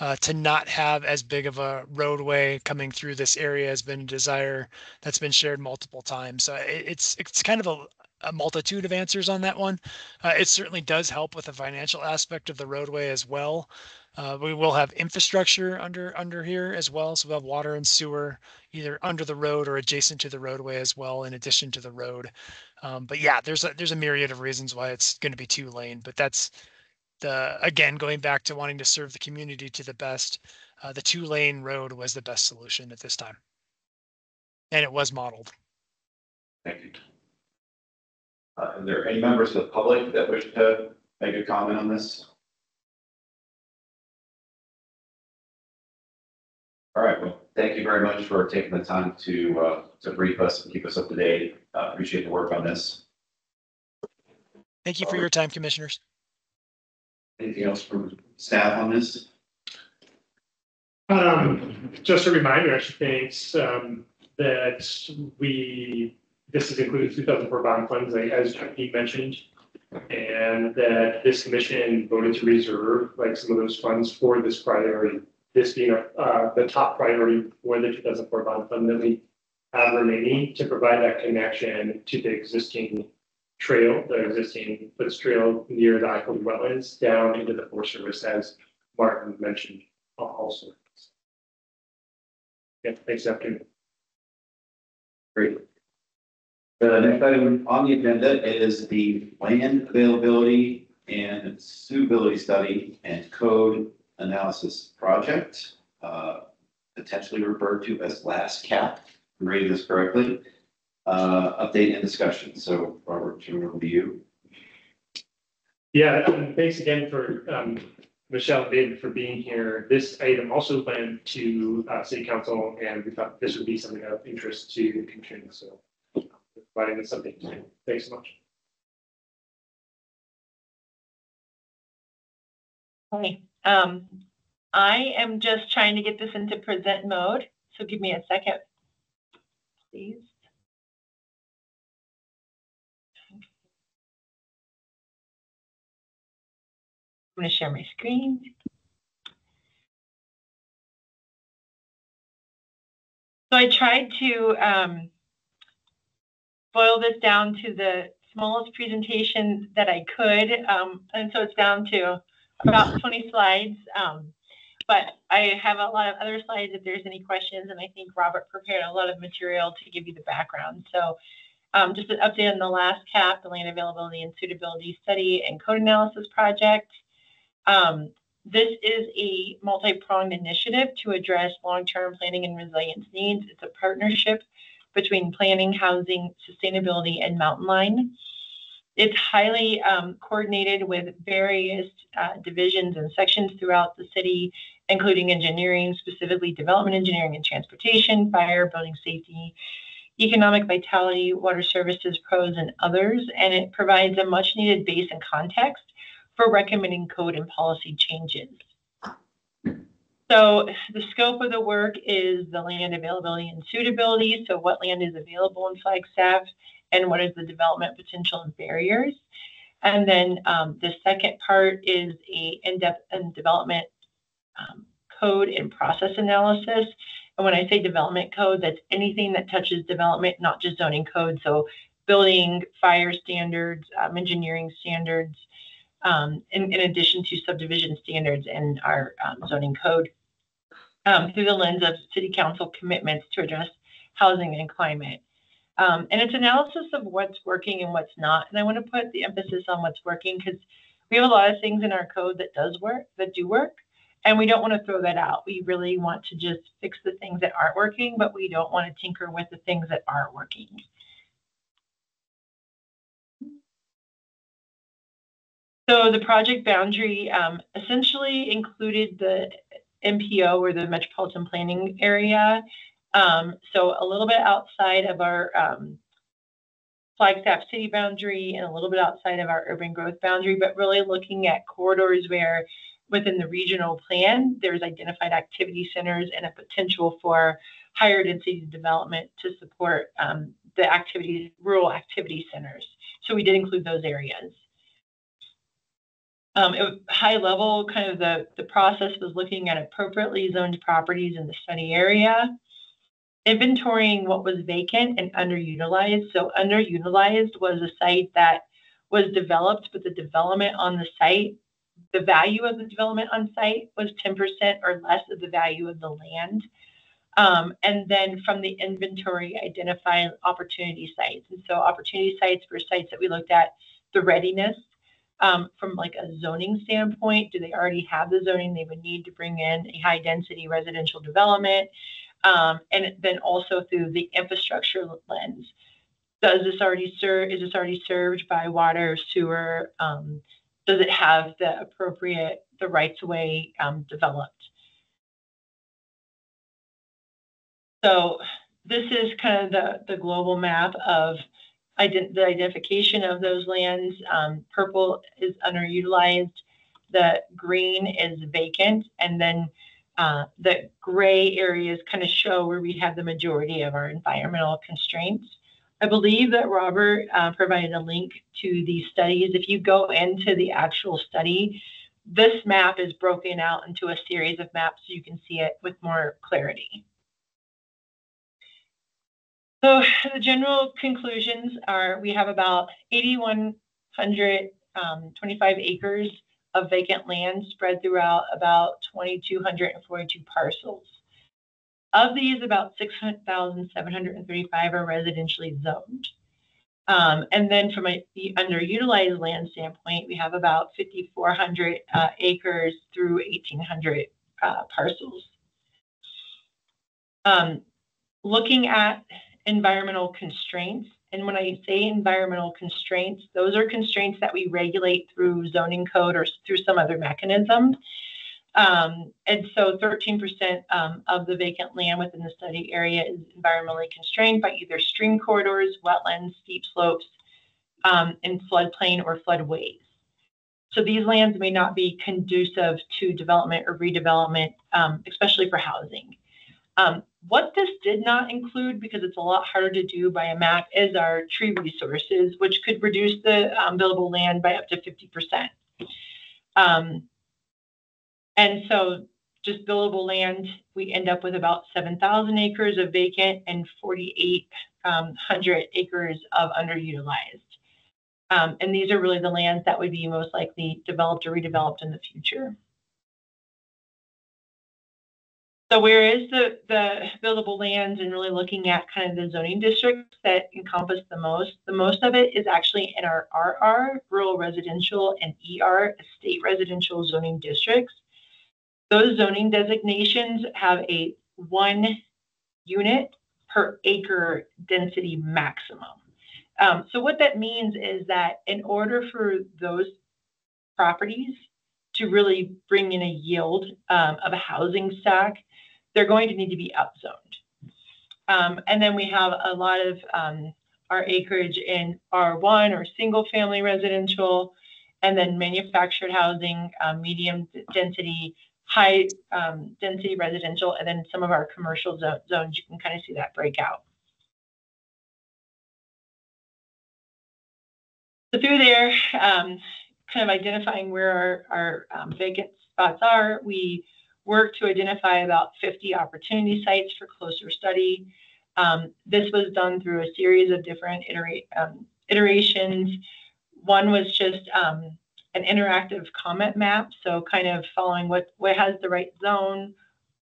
uh, to not have as big of a roadway coming through this area has been a desire that's been shared multiple times. So it, it's it's kind of a, a multitude of answers on that one. Uh, it certainly does help with the financial aspect of the roadway as well. Uh, we will have infrastructure under under here as well, so we'll have water and sewer either under the road or adjacent to the roadway as well, in addition to the road. Um, but yeah, there's a there's a myriad of reasons why it's going to be two lane, but that's the again going back to wanting to serve the community to the best. Uh, the two lane road was the best solution at this time, and it was modeled. Thank you. Uh, are there any members of the public that wish to make a comment on this? All right, well, thank you very much for taking the time to, uh, to brief us and keep us up to date. Uh, appreciate the work on this. Thank you for your time, commissioners. Anything else from staff on this? Um, just a reminder, she thinks, um, that we, this is included two thousand four bond funds, as Pete mentioned. And that this commission voted to reserve like some of those funds for this priority, this being, uh, the top priority for the two thousand four bond fund that we have remaining to provide that connection to the existing trail, the existing FUTS Trail near the Icon wetlands down into the Forest Service as Martin mentioned also. Yeah, thanks, afternoon. Great. The next item on the agenda is the land availability and suitability study and code analysis project. uh, Potentially referred to as LASCAP, if I'm reading this correctly. Uh, update and discussion. So Robert, turn over to you. Yeah, um, thanks again for, um, Michelle and David for being here. This item also went to, uh, city council and we thought this would be something of interest to the commission, so. Providing update, today. thanks so much. Okay, um, I am just trying to get this into present mode, so give me a second. Please. I'm gonna share my screen. So I tried to, um, boil this down to the smallest presentation that I could, um, and so it's down to about 20 slides. Um, but I have a lot of other slides if there's any questions, and I think Robert prepared a lot of material to give you the background. So um, just an update on the last CAP, the Land Availability and Suitability Study and Code Analysis Project. Um, this is a multi-pronged initiative to address long-term planning and resilience needs. It's a partnership between planning, housing, sustainability, and Mountain Line. It's highly um, coordinated with various uh, divisions and sections throughout the city, including engineering, specifically development engineering and transportation, fire, building safety, economic vitality, water services, pros, and others. And it provides a much needed base and context for recommending code and policy changes. So the scope of the work is the land availability and suitability. So what land is available in Flagstaff and what is the development potential and barriers. And then um, the second part is a in-depth and development um, code and process analysis. And when I say development code, that's anything that touches development, not just zoning code. So building, fire standards, um, engineering standards, um, in, in, addition to subdivision standards and our um, zoning code um, through the lens of city council commitments to address housing and climate. Um, and it's analysis of what's working and what's not. And I want to put the emphasis on what's working because we have a lot of things in our code that does work, that do work, and we don't want to throw that out. We really want to just fix the things that aren't working, but we don't want to tinker with the things that aren't working. So the project boundary um, essentially included the MPO or the metropolitan planning area. Um, so a little bit outside of our um, Flagstaff city boundary and a little bit outside of our urban growth boundary, but really looking at corridors where within the regional plan, there's identified activity centers and a potential for higher density development to support um, the activities, rural activity centers. So we did include those areas. Um, it, high level, kind of the, the process was looking at appropriately zoned properties in the study area, inventorying what was vacant and underutilized. So underutilized was a site that was developed, but the development on the site, the value of the development on site was 10% or less of the value of the land. Um, and then from the inventory, identify opportunity sites. And so opportunity sites were sites that we looked at the readiness um, from like a zoning standpoint, do they already have the zoning they would need to bring in a high density residential development? Um, and then also through the infrastructure lens. Does this already serve, is this already served by water, sewer? Um, does it have the appropriate, the rights way um, developed? So this is kind of the, the global map of ident- the identification of those lands. Um, purple is underutilized, the green is vacant, and then Uh, the gray areas kind of show where we have the majority of our environmental constraints. I believe that Robert uh, provided a link to these studies. If you go into the actual study, this map is broken out into a series of maps so you can see it with more clarity. So the general conclusions are we have about 8,125 um, acres of vacant land spread throughout about 2,242 parcels. Of these, about 6,735 are residentially zoned. Um, and then from a the underutilized land standpoint, we have about 5,400 uh, acres through 1,800 uh, parcels. Um, looking at environmental constraints, and when I say environmental constraints, those are constraints that we regulate through zoning code or through some other mechanism. Um, and so 13% um, of the vacant land within the study area is environmentally constrained by either stream corridors, wetlands, steep slopes, um, and floodplain or floodways. So these lands may not be conducive to development or redevelopment, um, especially for housing. Um, what this did not include, because it's a lot harder to do by a map, is our tree resources, which could reduce the um, buildable land by up to 50%. Um, and so just buildable land, we end up with about 7,000 acres of vacant and 4,800 um, acres of underutilized. Um, and these are really the lands that would be most likely developed or redeveloped in the future. So where is the, the buildable lands and really looking at kind of the zoning districts that encompass the most, the most of it is actually in our RR, rural residential, and ER, estate residential zoning districts. Those zoning designations have a one unit per acre density maximum. Um, so what that means is that in order for those properties to really bring in a yield um, of a housing stock, they're going to need to be upzoned. Um, and then we have a lot of um, our acreage in R1 or single family residential, and then manufactured housing, uh, medium density, high um, density residential, and then some of our commercial zo zones, you can kind of see that breakout. So through there, um, kind of identifying where our, our um, vacant spots are, we work to identify about 50 opportunity sites for closer study. Um, this was done through a series of different itera um, iterations. One was just um, an interactive comment map. So kind of following what, what has the right zone,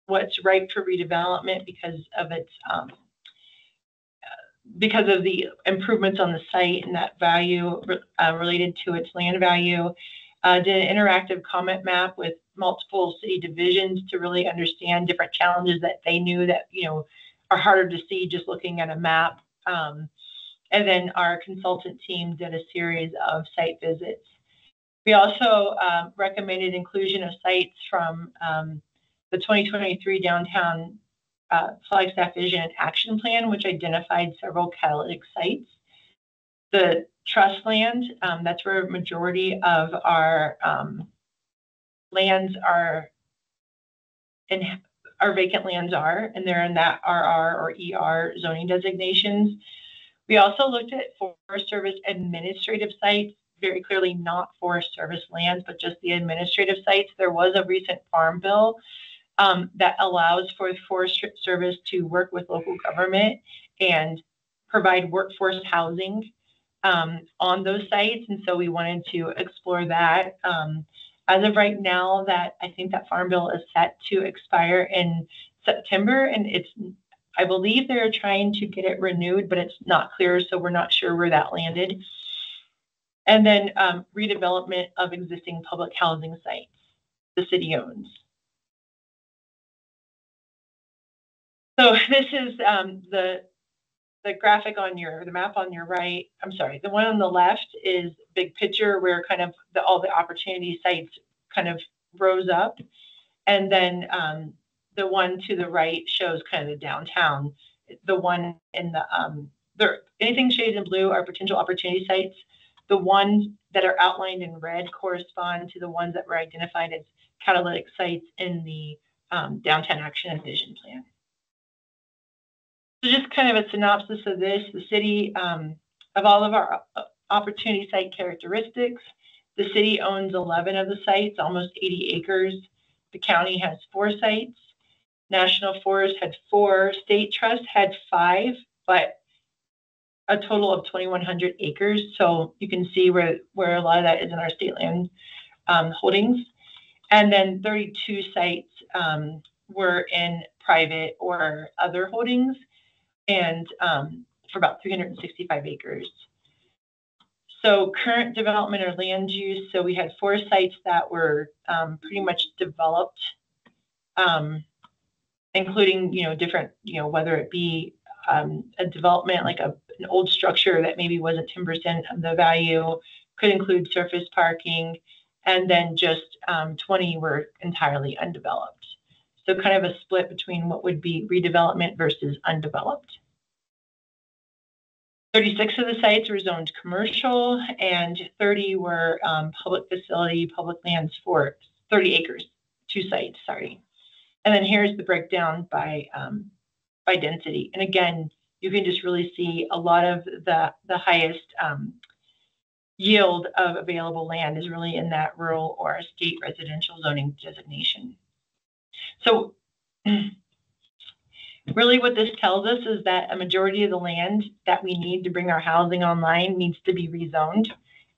what's ripe for redevelopment because of its um, because of the improvements on the site and that value uh, related to its land value. Uh, did an interactive comment map with multiple city divisions to really understand different challenges that they knew that you know are harder to see just looking at a map. Um, and then our consultant team did a series of site visits we also um, recommended inclusion of sites from um, the 2023 Downtown uh, Flagstaff Vision and Action Plan, which identified several catalytic sites. The trust land, um, that's where a majority of our um, lands are and our vacant lands are, and they're in that RR or ER zoning designations. We also looked at Forest Service administrative sites very clearly not Forest Service lands, but just the administrative sites. There was a recent farm bill um, that allows for Forest Service to work with local government and provide workforce housing um, on those sites. And so we wanted to explore that. Um, as of right now, that I think that farm bill is set to expire in September, and it's I believe they're trying to get it renewed, but it's not clear, so we're not sure where that landed. And then um, redevelopment of existing public housing sites the city owns. So *laughs* this is um, the the graphic on your the map on your right. I'm sorry, the one on the left is big picture where kind of the, all the opportunity sites kind of rose up, and then um, the one to the right shows kind of the downtown. The one in the um, there anything shaded in blue are potential opportunity sites. The ones that are outlined in red correspond to the ones that were identified as catalytic sites in the um, downtown action and vision plan. So just kind of a synopsis of this, the city, um, of all of our uh, opportunity site characteristics, the city owns 11 of the sites, almost 80 acres. The county has four sites. National Forest had four. State Trust had five, but a total of 2,100 acres. So you can see where, where a lot of that is in our state land um, holdings. And then 32 sites um, were in private or other holdings and um, for about 365 acres. So current development or land use, so we had four sites that were um, pretty much developed, um, including, you know, different, you know, whether it be um, a development like a, an old structure that maybe wasn't 10% of the value, could include surface parking, and then just um, 20 were entirely undeveloped. So kind of a split between what would be redevelopment versus undeveloped. 36 of the sites were zoned commercial and 30 were um, public facility, public lands for 30 acres, two sites, sorry. And then here's the breakdown by, um, by density. And again, you can just really see a lot of the, the highest um, yield of available land is really in that rural or state residential zoning designation. So *clears throat* really what this tells us is that a majority of the land that we need to bring our housing online needs to be rezoned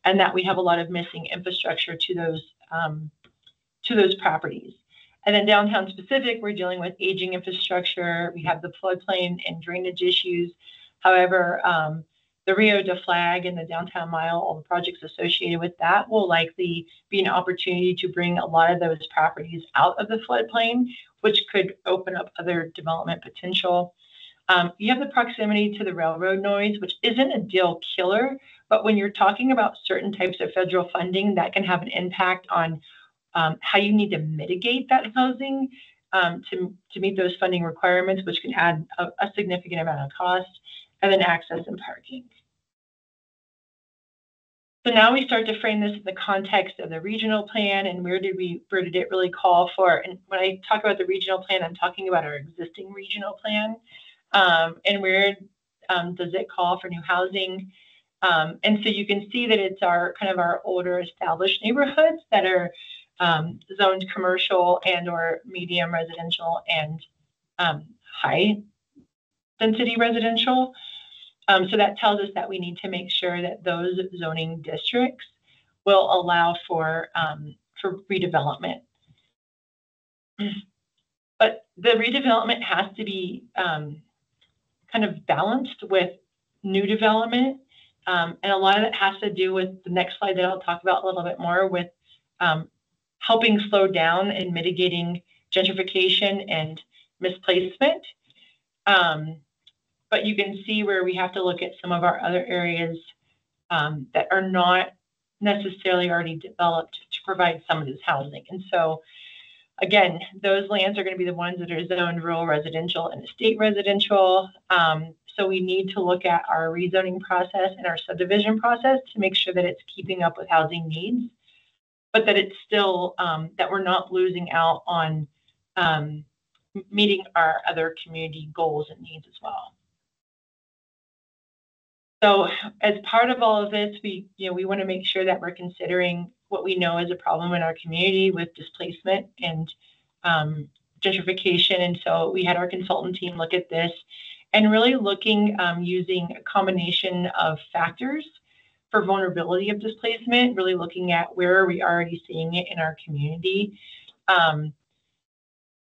and that we have a lot of missing infrastructure to those um, to those properties. And then downtown specific, we're dealing with aging infrastructure. We have the floodplain and drainage issues. However, um, the Rio de Flag and the downtown mile, all the projects associated with that will likely be an opportunity to bring a lot of those properties out of the floodplain, which could open up other development potential. Um, you have the proximity to the railroad noise, which isn't a deal killer, but when you're talking about certain types of federal funding, that can have an impact on um, how you need to mitigate that housing um, to, to meet those funding requirements, which can add a, a significant amount of cost, and then access and parking. So now we start to frame this in the context of the regional plan and where did we where did it really call for? And when I talk about the regional plan, I'm talking about our existing regional plan. Um, and where um, does it call for new housing? Um, and so you can see that it's our kind of our older established neighborhoods that are um, zoned commercial and or medium residential and um, high density residential. Um, so that tells us that we need to make sure that those zoning districts will allow for um, for redevelopment. But the redevelopment has to be um, kind of balanced with new development. Um, and a lot of it has to do with the next slide that I'll talk about a little bit more with um, helping slow down and mitigating gentrification and misplacement. Um, but you can see where we have to look at some of our other areas um, that are not necessarily already developed to provide some of this housing. And so, again, those lands are going to be the ones that are zoned rural residential and estate residential. Um, so we need to look at our rezoning process and our subdivision process to make sure that it's keeping up with housing needs, but that it's still um, that we're not losing out on um, meeting our other community goals and needs as well. So as part of all of this, we, you know, we want to make sure that we're considering what we know is a problem in our community with displacement and um, gentrification. And so we had our consultant team look at this and really looking um, using a combination of factors for vulnerability of displacement, really looking at where are we already seeing it in our community. Um,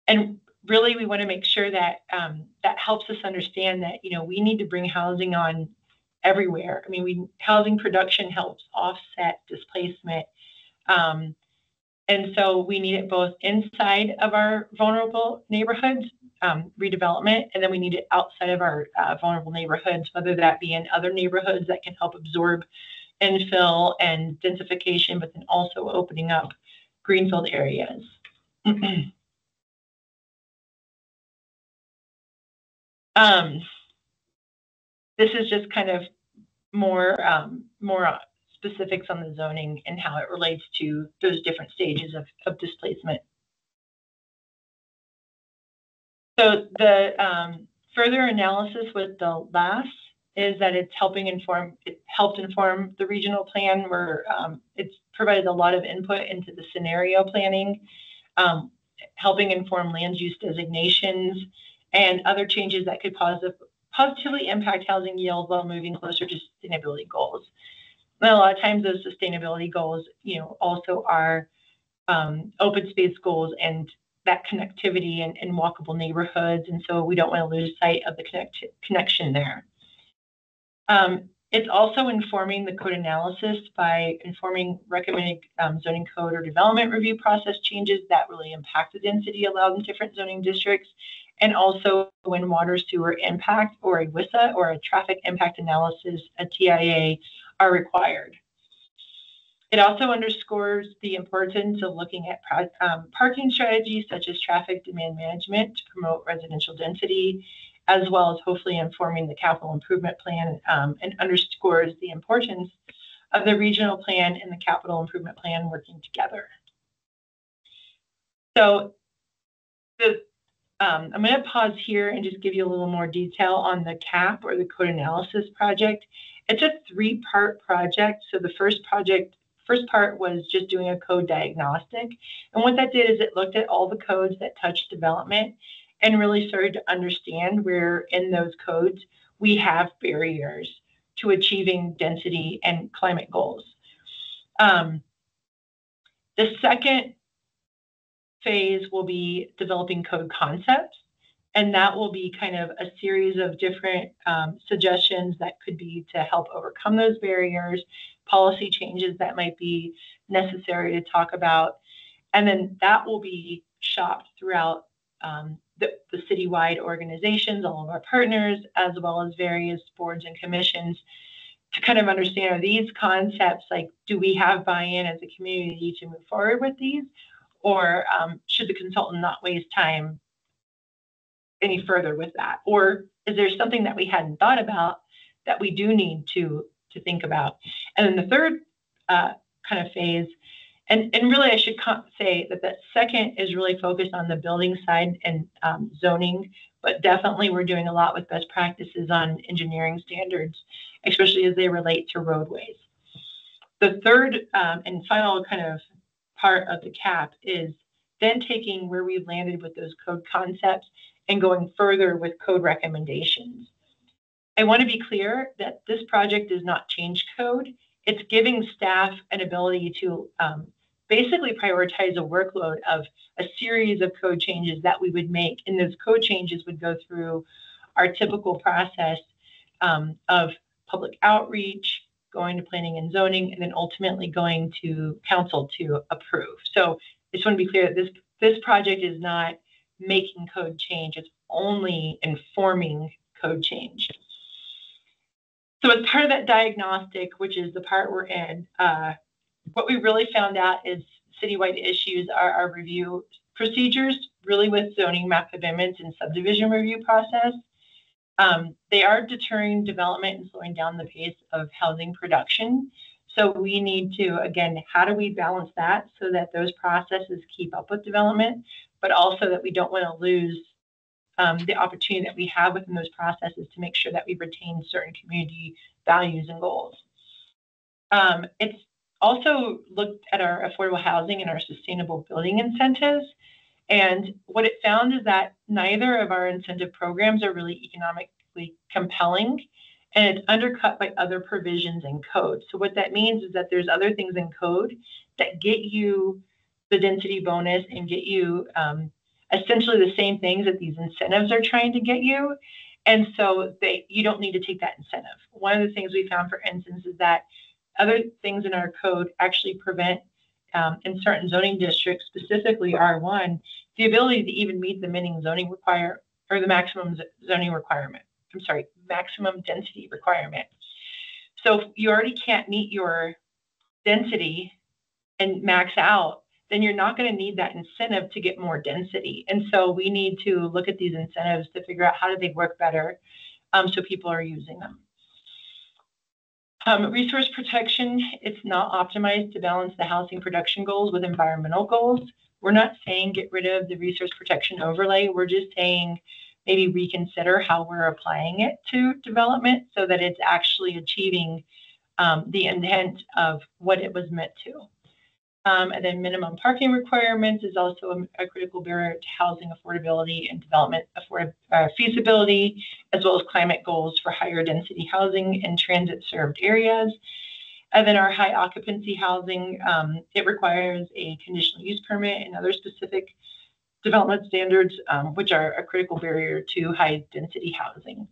and really we want to make sure that um, that helps us understand that, you know, we need to bring housing on everywhere. I mean, we housing production helps offset displacement. Um, and so we need it both inside of our vulnerable neighborhoods, um, redevelopment, and then we need it outside of our uh, vulnerable neighborhoods, whether that be in other neighborhoods that can help absorb infill and densification, but then also opening up greenfield areas. *clears throat* um, this is just kind of more um, more specifics on the zoning and how it relates to those different stages of, of displacement. So the um, further analysis with the last is that it's helping inform, it helped inform the regional plan where um, it's provided a lot of input into the scenario planning, um, helping inform land use designations and other changes that could positive, positively impact housing yield while moving closer to sustainability goals. And a lot of times those sustainability goals, you know, also are um, open space goals and that connectivity and, and walkable neighborhoods. And so we don't want to lose sight of the connect, connection there. Um, it's also informing the code analysis by informing recommended um, zoning code or development review process changes that really impact the density allowed in different zoning districts. And also when water sewer impact or a WISA or a traffic impact analysis, a TIA, are required. It also underscores the importance of looking at um, parking strategies such as traffic demand management to promote residential density, as well as hopefully informing the capital improvement plan um, and underscores the importance of the regional plan and the capital improvement plan working together. So the, um, I'm going to pause here and just give you a little more detail on the CAP or the code analysis project. It's a three-part project. So the first project First part was just doing a code diagnostic. And what that did is it looked at all the codes that touch development and really started to understand where in those codes we have barriers to achieving density and climate goals. Um, the second phase will be developing code concepts. And that will be kind of a series of different um, suggestions that could be to help overcome those barriers policy changes that might be necessary to talk about. And then that will be shopped throughout um, the, the citywide organizations, all of our partners, as well as various boards and commissions to kind of understand are these concepts like do we have buy-in as a community to move forward with these or um, should the consultant not waste time any further with that or is there something that we hadn't thought about that we do need to to think about. And then the third uh, kind of phase, and, and really I should say that that second is really focused on the building side and um, zoning, but definitely we're doing a lot with best practices on engineering standards, especially as they relate to roadways. The third um, and final kind of part of the CAP is then taking where we've landed with those code concepts and going further with code recommendations. I want to be clear that this project does not change code. It's giving staff an ability to um, basically prioritize a workload of a series of code changes that we would make. And those code changes would go through our typical process um, of public outreach, going to planning and zoning, and then ultimately going to council to approve. So I just want to be clear that this, this project is not making code change, it's only informing code change. So as part of that diagnostic, which is the part we're in, uh, what we really found out is citywide issues are our review procedures, really with zoning map amendments and subdivision review process. Um, they are deterring development and slowing down the pace of housing production. So we need to, again, how do we balance that so that those processes keep up with development, but also that we don't want to lose um, the opportunity that we have within those processes to make sure that we retain certain community values and goals. Um, it's also looked at our affordable housing and our sustainable building incentives. And what it found is that neither of our incentive programs are really economically compelling and it's undercut by other provisions in code. So what that means is that there's other things in code that get you the density bonus and get you um, essentially the same things that these incentives are trying to get you. And so they you don't need to take that incentive. One of the things we found, for instance, is that other things in our code actually prevent um, in certain zoning districts, specifically R1, the ability to even meet the minimum zoning require or the maximum zoning requirement. I'm sorry, maximum density requirement. So if you already can't meet your density and max out then you're not going to need that incentive to get more density. And so we need to look at these incentives to figure out how do they work better um, so people are using them. Um, resource protection, it's not optimized to balance the housing production goals with environmental goals. we're not saying get rid of the resource protection overlay. We're just saying maybe reconsider how we're applying it to development so that it's actually achieving um, the intent of what it was meant to. Um, and then minimum parking requirements is also a, a critical barrier to housing affordability and development afford, uh, feasibility, as well as climate goals for higher density housing in transit served areas. And then our high occupancy housing, um, it requires a conditional use permit and other specific development standards, um, which are a critical barrier to high density housing.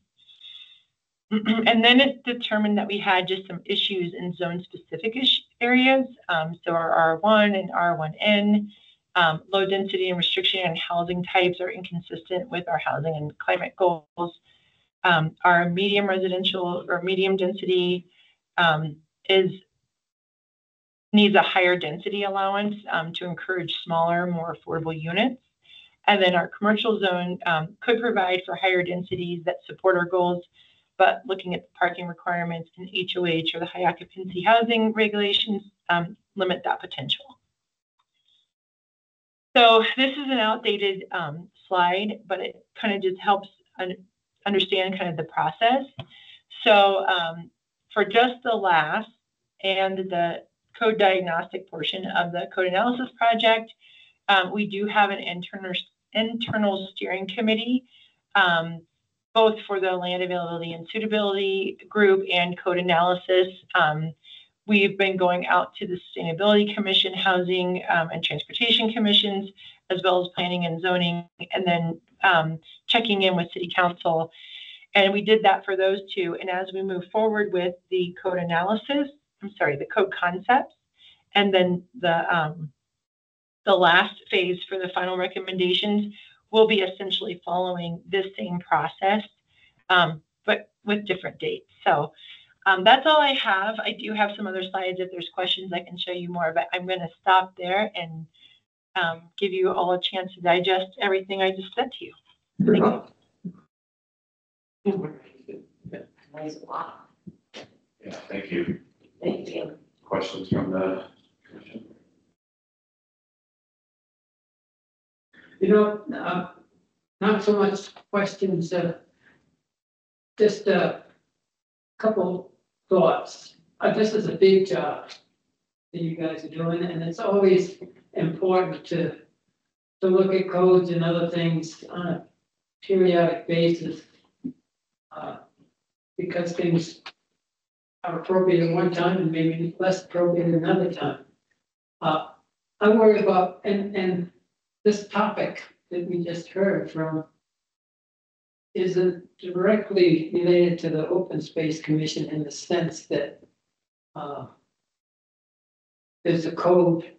*clears throat* and then it determined that we had just some issues in zone specific areas. Um, so our R1 and R1N, um, low density and restriction and housing types are inconsistent with our housing and climate goals. Um, our medium residential or medium density um, is needs a higher density allowance um, to encourage smaller, more affordable units. And then our commercial zone um, could provide for higher densities that support our goals but looking at the parking requirements in HOH or the high occupancy housing regulations um, limit that potential. So this is an outdated um, slide, but it kind of just helps un understand kind of the process. So um, for just the last and the code diagnostic portion of the code analysis project, um, we do have an internal internal steering committee um, both for the land availability and suitability group and code analysis. Um, we've been going out to the Sustainability Commission, Housing um, and Transportation Commissions, as well as Planning and Zoning, and then um, checking in with City Council. And we did that for those two. And as we move forward with the code analysis, I'm sorry, the code concepts, and then the um, the last phase for the final recommendations, will be essentially following this same process, um, but with different dates. So um, that's all I have. I do have some other slides. If there's questions, I can show you more, but I'm going to stop there and um, give you all a chance to digest everything I just said to you. Thank you. Yeah, thank you. Thank you. Questions from the commission? You know, uh, not so much questions, uh, just a couple thoughts. Uh, this is a big job that you guys are doing, and it's always important to, to look at codes and other things on a periodic basis. Uh, because things are appropriate at one time and maybe less appropriate another time. Uh, I worry about, and, and this topic that we just heard from isn't directly related to the Open Space Commission in the sense that uh, there's a code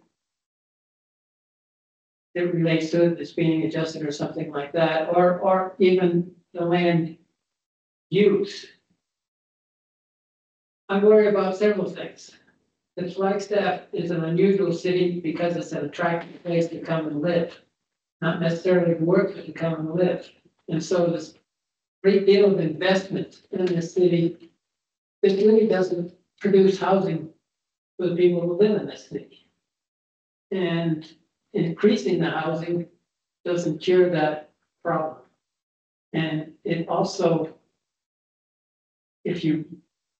that relates to it that's being adjusted or something like that, or, or even the land use. I worry about several things. The Flagstaff is an unusual city because it's an attractive place to come and live. Not necessarily work, but to come and live. And so this great deal of investment in the city. This really doesn't produce housing for the people who live in the city. And increasing the housing doesn't cure that problem. And it also, if you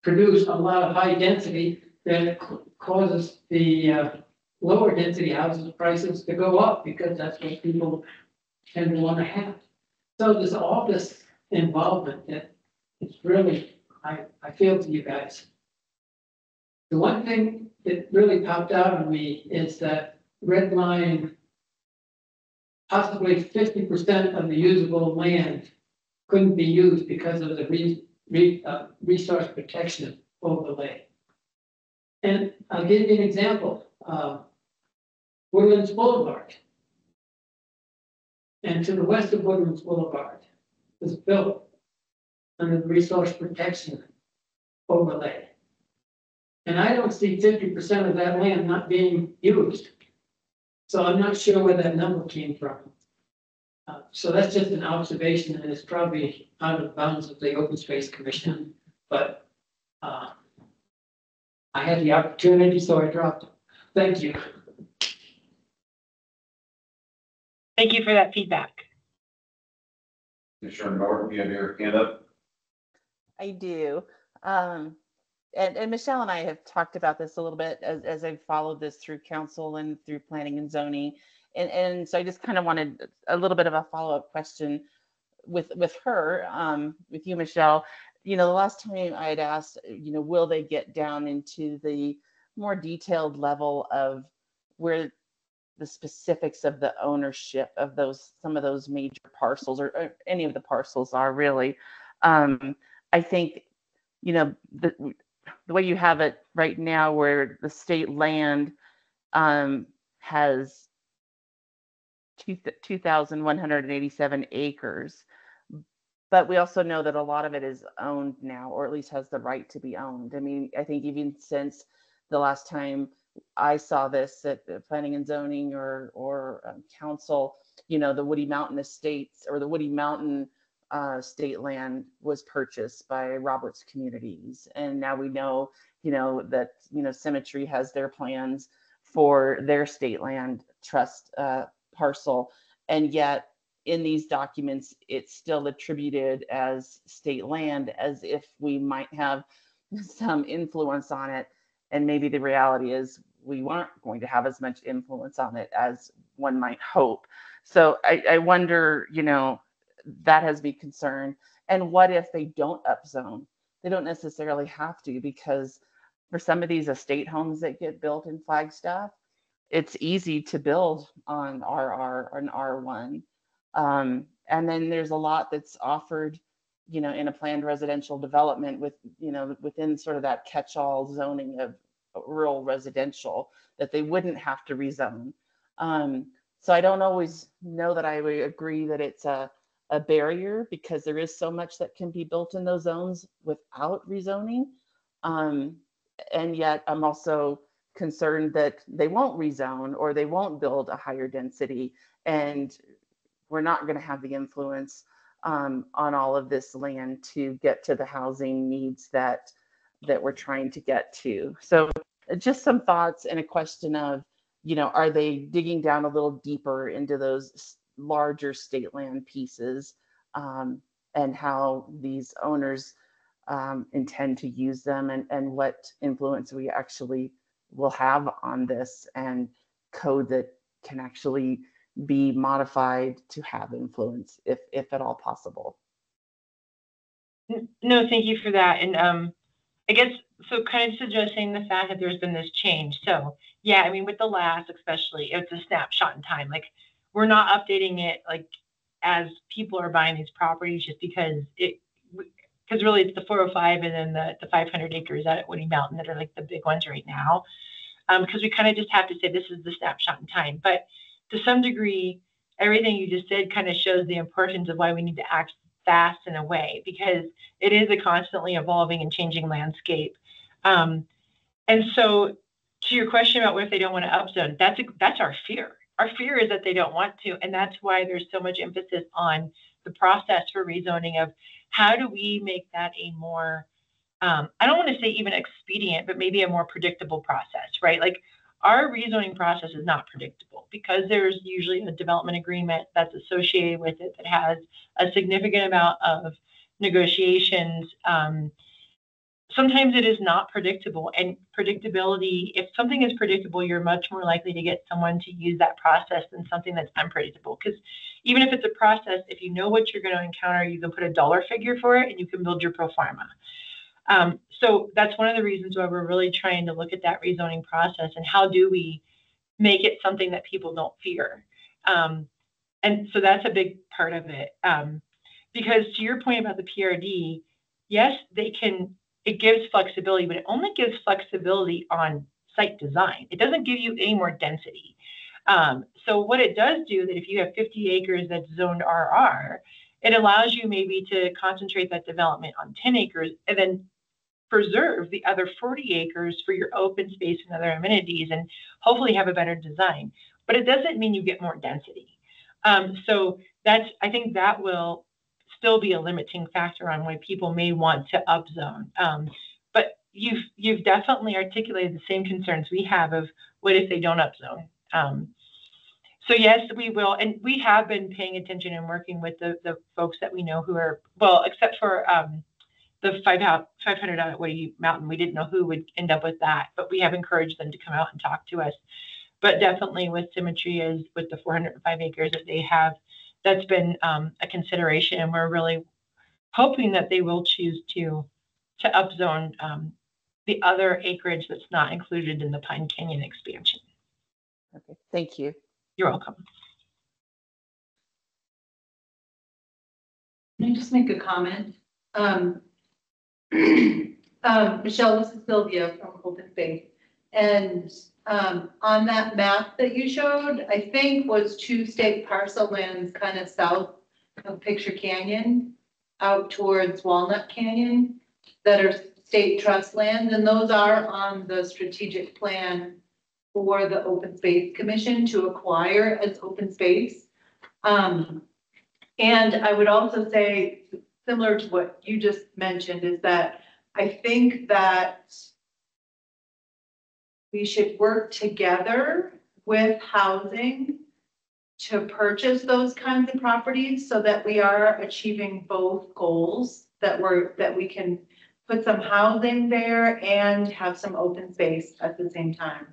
produce a lot of high density, then it causes the uh, lower density houses prices to go up because that's what people tend to want to have. So there's all this involvement that it's really, I, I feel to you guys. The one thing that really popped out on me is that red line, possibly fifty percent of the usable land couldn't be used because of the re, re, uh, resource protection overlay. And I'll give you an example. Uh, Woodlands Boulevard. And to the west of Woodlands Boulevard was built under the resource protection overlay. And I don't see fifty percent of that land not being used. So I'm not sure where that number came from. Uh, so that's just an observation and it's probably out of bounds of the Open Space Commission, but uh, I had the opportunity, so I dropped it. Thank you. Thank you for that feedback. Commissioner Norton, you have your hand up? I do. Um, and, and Michelle and I have talked about this a little bit as, as I've followed this through council and through planning and zoning. And, and so I just kind of wanted a little bit of a follow-up question with, with her, um, with you, Michelle. You know, the last time I had asked, you know, will they get down into the more detailed level of where the specifics of the ownership of those, some of those major parcels or, or any of the parcels are really. Um, I think, you know, the, the way you have it right now where the state land um, has two, 2,187 acres. But we also know that a lot of it is owned now, or at least has the right to be owned. I mean, I think even since the last time I saw this at planning and zoning or, or um, council, you know, the Woody Mountain Estates or the Woody Mountain uh, state land was purchased by Roberts Communities. And now we know, you know, that, you know, Symmetry has their plans for their state land trust uh, parcel. And yet in these documents, it's still attributed as state land as if we might have *laughs* some influence on it. And maybe the reality is we weren't going to have as much influence on it as one might hope. So I, I wonder, you know, that has me concerned. And what if they don't upzone? They don't necessarily have to because for some of these estate homes that get built in Flagstaff, it's easy to build on RR or an R1. Um, and then there's a lot that's offered, you know, in a planned residential development with, you know, within sort of that catch-all zoning of rural residential that they wouldn't have to rezone. Um, so I don't always know that I would agree that it's a a barrier because there is so much that can be built in those zones without rezoning. Um, and yet I'm also concerned that they won't rezone or they won't build a higher density and we're not going to have the influence um, on all of this land to get to the housing needs that that we're trying to get to. So just some thoughts and a question of, you know, are they digging down a little deeper into those larger state land pieces um, and how these owners um, intend to use them and, and what influence we actually will have on this and code that can actually be modified to have influence if, if at all possible. No, thank you for that. And um, I guess so kind of suggesting the fact that there's been this change. So yeah, I mean with the last especially, it's a snapshot in time. Like we're not updating it like as people are buying these properties just because it because really it's the 405 and then the, the 500 acres out at Woody Mountain that are like the big ones right now. Because um, we kind of just have to say this is the snapshot in time. But to some degree, everything you just said kind of shows the importance of why we need to act fast in a way because it is a constantly evolving and changing landscape. Um, and so, to your question about what if they don't want to upzone, that's a, that's our fear our fear is that they don't want to. And that's why there's so much emphasis on the process for rezoning of how do we make that a more, um, I don't want to say even expedient, but maybe a more predictable process, right? Like our rezoning process is not predictable because there's usually a development agreement that's associated with it that has a significant amount of negotiations. Um, sometimes it is not predictable and predictability if something is predictable you're much more likely to get someone to use that process than something that's unpredictable because even if it's a process if you know what you're going to encounter you can put a dollar figure for it and you can build your pro forma um, so that's one of the reasons why we're really trying to look at that rezoning process and how do we make it something that people don't fear um, and so that's a big part of it um, because to your point about the prd yes they can it gives flexibility, but it only gives flexibility on site design. It doesn't give you any more density. Um, so what it does do that if you have 50 acres that's zoned RR, it allows you maybe to concentrate that development on 10 acres and then preserve the other 40 acres for your open space and other amenities and hopefully have a better design. But it doesn't mean you get more density. Um, so that's I think that will still be a limiting factor on why people may want to upzone. Um, but you've you've definitely articulated the same concerns we have of what if they don't upzone. Um, So yes, we will, and we have been paying attention and working with the, the folks that we know who are, well, except for, um, the five out, five hundred out at Woody Mountain, we didn't know who would end up with that, but we have encouraged them to come out and talk to us. But definitely with Symmetry is with the four hundred and five acres that they have, that's been, um, a consideration, and we're really hoping that they will choose to, to upzone, um, the other acreage that's not included in the Pine Canyon expansion. Okay, thank you. You're welcome. Can I just make a comment? Um, um, Michelle, this is Sylvia from Open Space. And, um, on that map that you showed, I think was two state parcel lands kind of south of Picture Canyon, out towards Walnut Canyon, that are state trust lands, and those are on the strategic plan for the Open Space Commission to acquire as open space. Um, and I would also say, similar to what you just mentioned, is that I think that we should work together with housing to purchase those kinds of properties so that we are achieving both goals, that we're, that we can put some housing there and have some open space at the same time.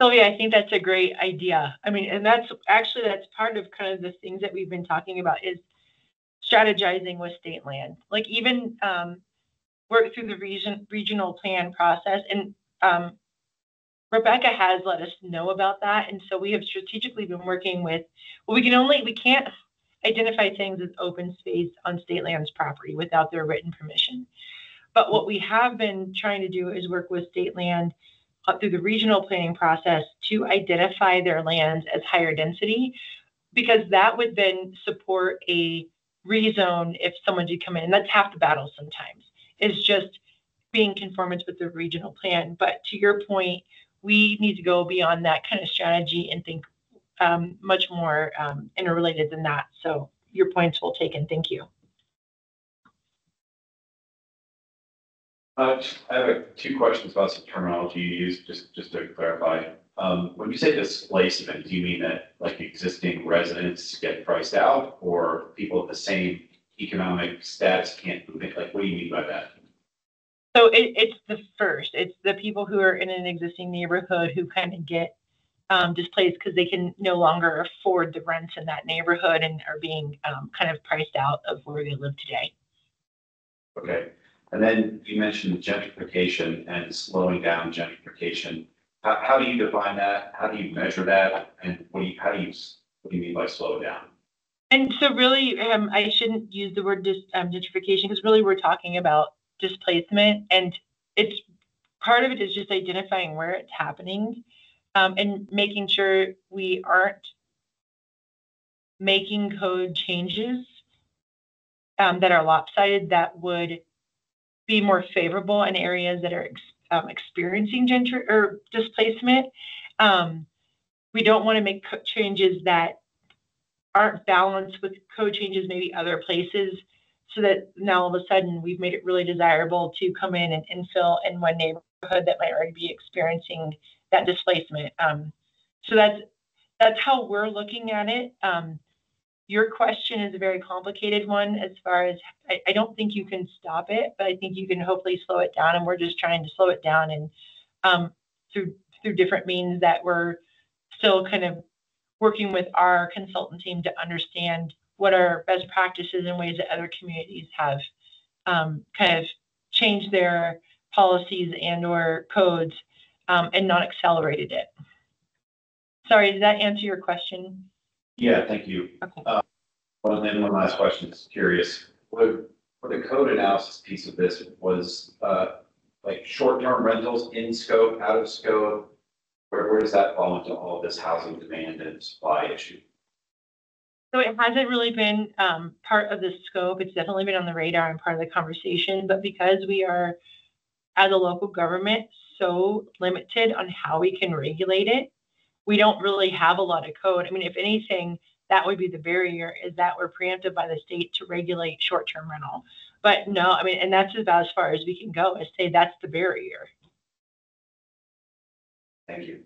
Sylvia, I think that's a great idea. I mean, and that's actually, that's part of kind of the things that we've been talking about is strategizing with state land. Like even um, work through the region, regional plan process. And um, Rebecca has let us know about that. And so we have strategically been working with, well, we can only, we can't identify things as open space on state lands property without their written permission. But what we have been trying to do is work with state land through the regional planning process to identify their lands as higher density, because that would then support a rezone if someone did come in. And that's half the battle sometimes, is just being conformance with the regional plan. But to your point, we need to go beyond that kind of strategy and think um, much more um, interrelated than that. So your points will taken. Thank you. I have a- two questions about some terminology you used, just, just to clarify. Um, when you say displacement, do you mean that like existing residents get priced out or people of the same economic status can't move in? Like, what do you mean by that? So it, it's the first. It's the people who are in an existing neighborhood who kind of get um, displaced because they can no longer afford the rents in that neighborhood and are being um, kind of priced out of where they live today. Okay, and then you mentioned gentrification and slowing down gentrification. How, how do you define that? How do you measure that? And what do you, how do you, what do you mean by slow down? And so really, um, I shouldn't use the word dis, um, gentrification because really we're talking about displacement and it's part of it is just identifying where it's happening um, and making sure we aren't making code changes um, that are lopsided that would be more favorable in areas that are ex- um, experiencing gentry or displacement. Um, we don't want to make co- changes that aren't balanced with code changes maybe other places so that now all of a sudden we've made it really desirable to come in and infill in one neighborhood that might already be experiencing that displacement. Um, so that's that's how we're looking at it. Um, your question is a very complicated one as far as I, I, don't think you can stop it, but I think you can hopefully slow it down. And we're just trying to slow it down and um, through through different means that we're still kind of working with our consultant team to understand what are best practices and ways that other communities have um, kind of changed their policies and or codes um, and not accelerated it. Sorry, did that answer your question? Yeah, thank you. Okay. Well, and then one last question, just curious, what, for the code analysis piece of this was, uh, like short-term rentals in scope, out of scope? Where, where does that fall into all of this housing demand and supply issue? So it hasn't really been um, part of the scope. It's definitely been on the radar and part of the conversation, but because we are, as a local government, so limited on how we can regulate it, we don't really have a lot of code. I mean, if anything, that would be the barrier is that we're preempted by the state to regulate short-term rental. But no, I mean, and that's about as far as we can go is say that's the barrier. Thank you.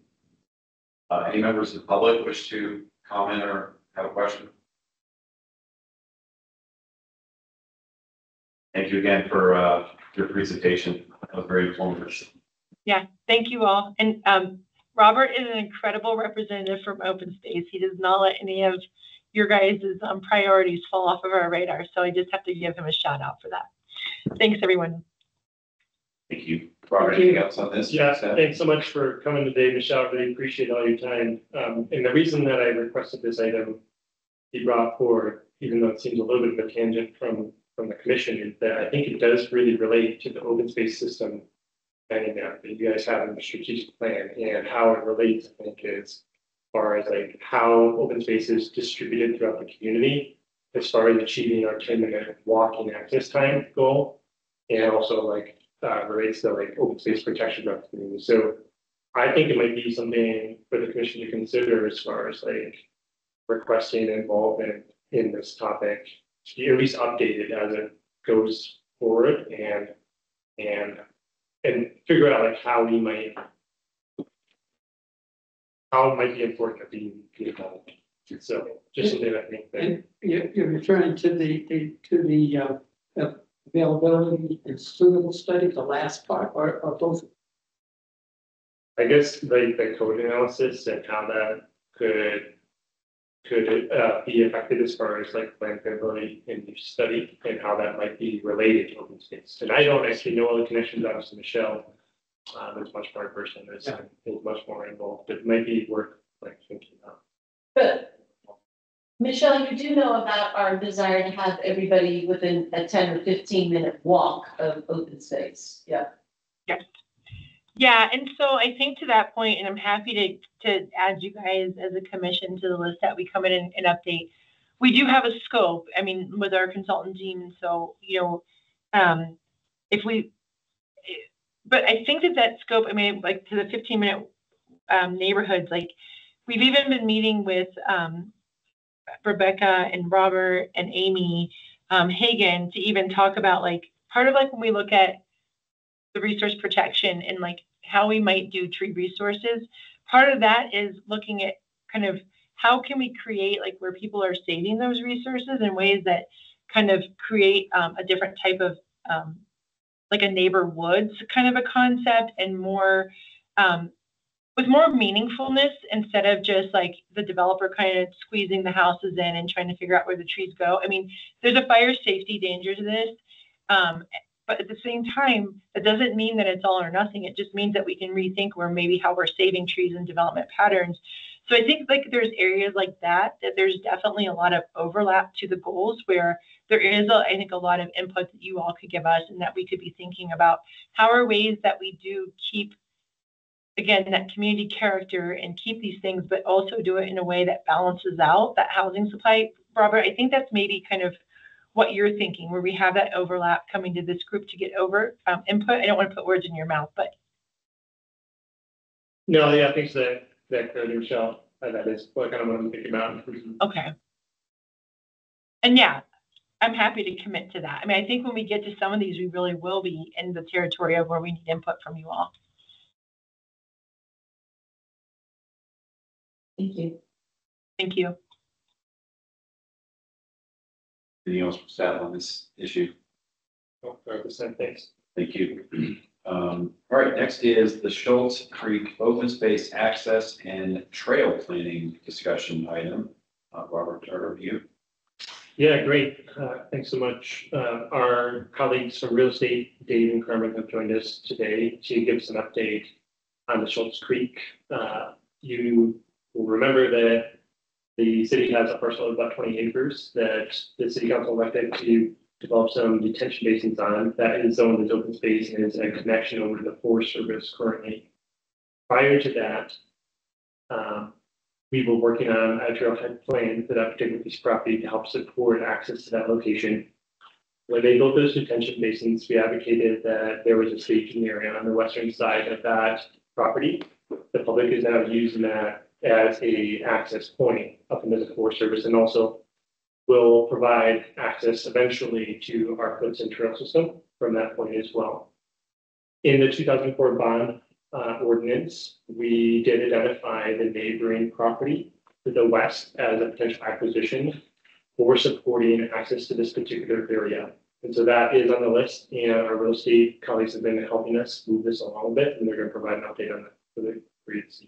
Uh, any members of the public wish to comment or have a question? Thank you again for, uh, your presentation. That was very informative. Yeah, thank you all. And um, Robert is an incredible representative from open space. He does not let any of your guys' um, priorities fall off of our radar. So I just have to give him a shout out for that. Thanks, everyone. Thank you. Robert, anything else on this? Yeah, thanks so much for coming today, Michelle. Really appreciate all your time. Um, and the reason that I requested this item be brought forward, even though it seems a little bit of a tangent from, from the commission, is that I think it does really relate to the open space system planning that that you guys have in the strategic plan and how it relates, I think, as far as like how open space is distributed throughout the community as far as achieving our ten minute walking access time goal. And also like, uh, relates to like open space protection throughout the community. So I think it might be something for the commission to consider as far as like requesting involvement in this topic, to be at least updated as it goes forward and, and, and figure out like how we might how it might be important to be, involved. So just something I think that, And you're, you're referring to the, the, to the, uh, uh, availability and suitable study, the last part, or, or both? I guess like the code analysis and how that could could uh be affected as far as like land planability in your study and how that might be related to open space. And I don't actually know all the connections, obviously Michelle. Um, is much more person that's Yeah. is much more involved, but it might be worth like thinking about. But Michelle, you do know about our desire to have everybody within a ten or fifteen minute walk of open space, yeah. Yeah, and so I think to that point, and I'm happy to, to add you guys as a commission to the list that we come in and, and update. We do have a scope, I mean, with our consultant team, and so, you know, um, if we, but I think that that scope, I mean, like to the fifteen minute, um, neighborhoods, like, we've even been meeting with, um, Rebecca and Robert and Amy, um, Hagan to even talk about like, part of like when we look at the resource protection and like how we might do tree resources. Part of that is looking at kind of how can we create like where people are saving those resources in ways that kind of create um, a different type of um, like a neighbor woods kind of a concept and more um, with more meaningfulness instead of just like the developer kind of squeezing the houses in and trying to figure out where the trees go. I mean, there's a fire safety danger to this. Um, but at the same time, that doesn't mean that it's all or nothing. It just means that we can rethink where maybe how we're saving trees and development patterns. So I think like there's areas like that, that there's definitely a lot of overlap to the goals where there is, a, I think, a lot of input that you all could give us and that we could be thinking about how are ways that we do keep, again, that community character and keep these things, but also do it in a way that balances out that housing supply. Robert, I think that's maybe kind of what you're thinking, where we have that overlap coming to this group to get over um, input. I don't want to put words in your mouth, but No, yeah, thanks for that, that clarity, Michelle. That is what kind of what I'm thinking about. okay. And yeah, I'm happy to commit to that. I mean, I think when we get to some of these, we really will be in the territory of where we need input from you all. Thank you. Thank you. Anything else from staff on this issue? Oh, sorry, percent, thanks. Thank you. *clears throat* Um, all right, next is the Schultz Creek Open Space Access and Trail Planning Discussion item. Uh, Robert, turn over to you. Yeah, great. Uh, thanks so much. Uh, our colleagues from real estate, Dave and Carmen have joined us today to give us an update on the Schultz Creek. Uh, you will remember that the city has a parcel of about twenty acres that the city council elected to develop some detention basins on. That is zoned as open space and is a connection over to the Forest Service currently. Prior to that, um, we were working on a trailhead plan for that particular piece of property to help support access to that location. When they built those detention basins, we advocated that there was a staging area on the western side of that property. The public is now using that as a access point up into the Forest Service and also will provide access eventually to our Clifton Trail System from that point as well. In the two thousand four bond, uh, ordinance, we did identify the neighboring property to the west as a potential acquisition for supporting access to this particular area. And so that is on the list and our real estate colleagues have been helping us move this along a bit and they're going to provide an update on that for the, for you to see.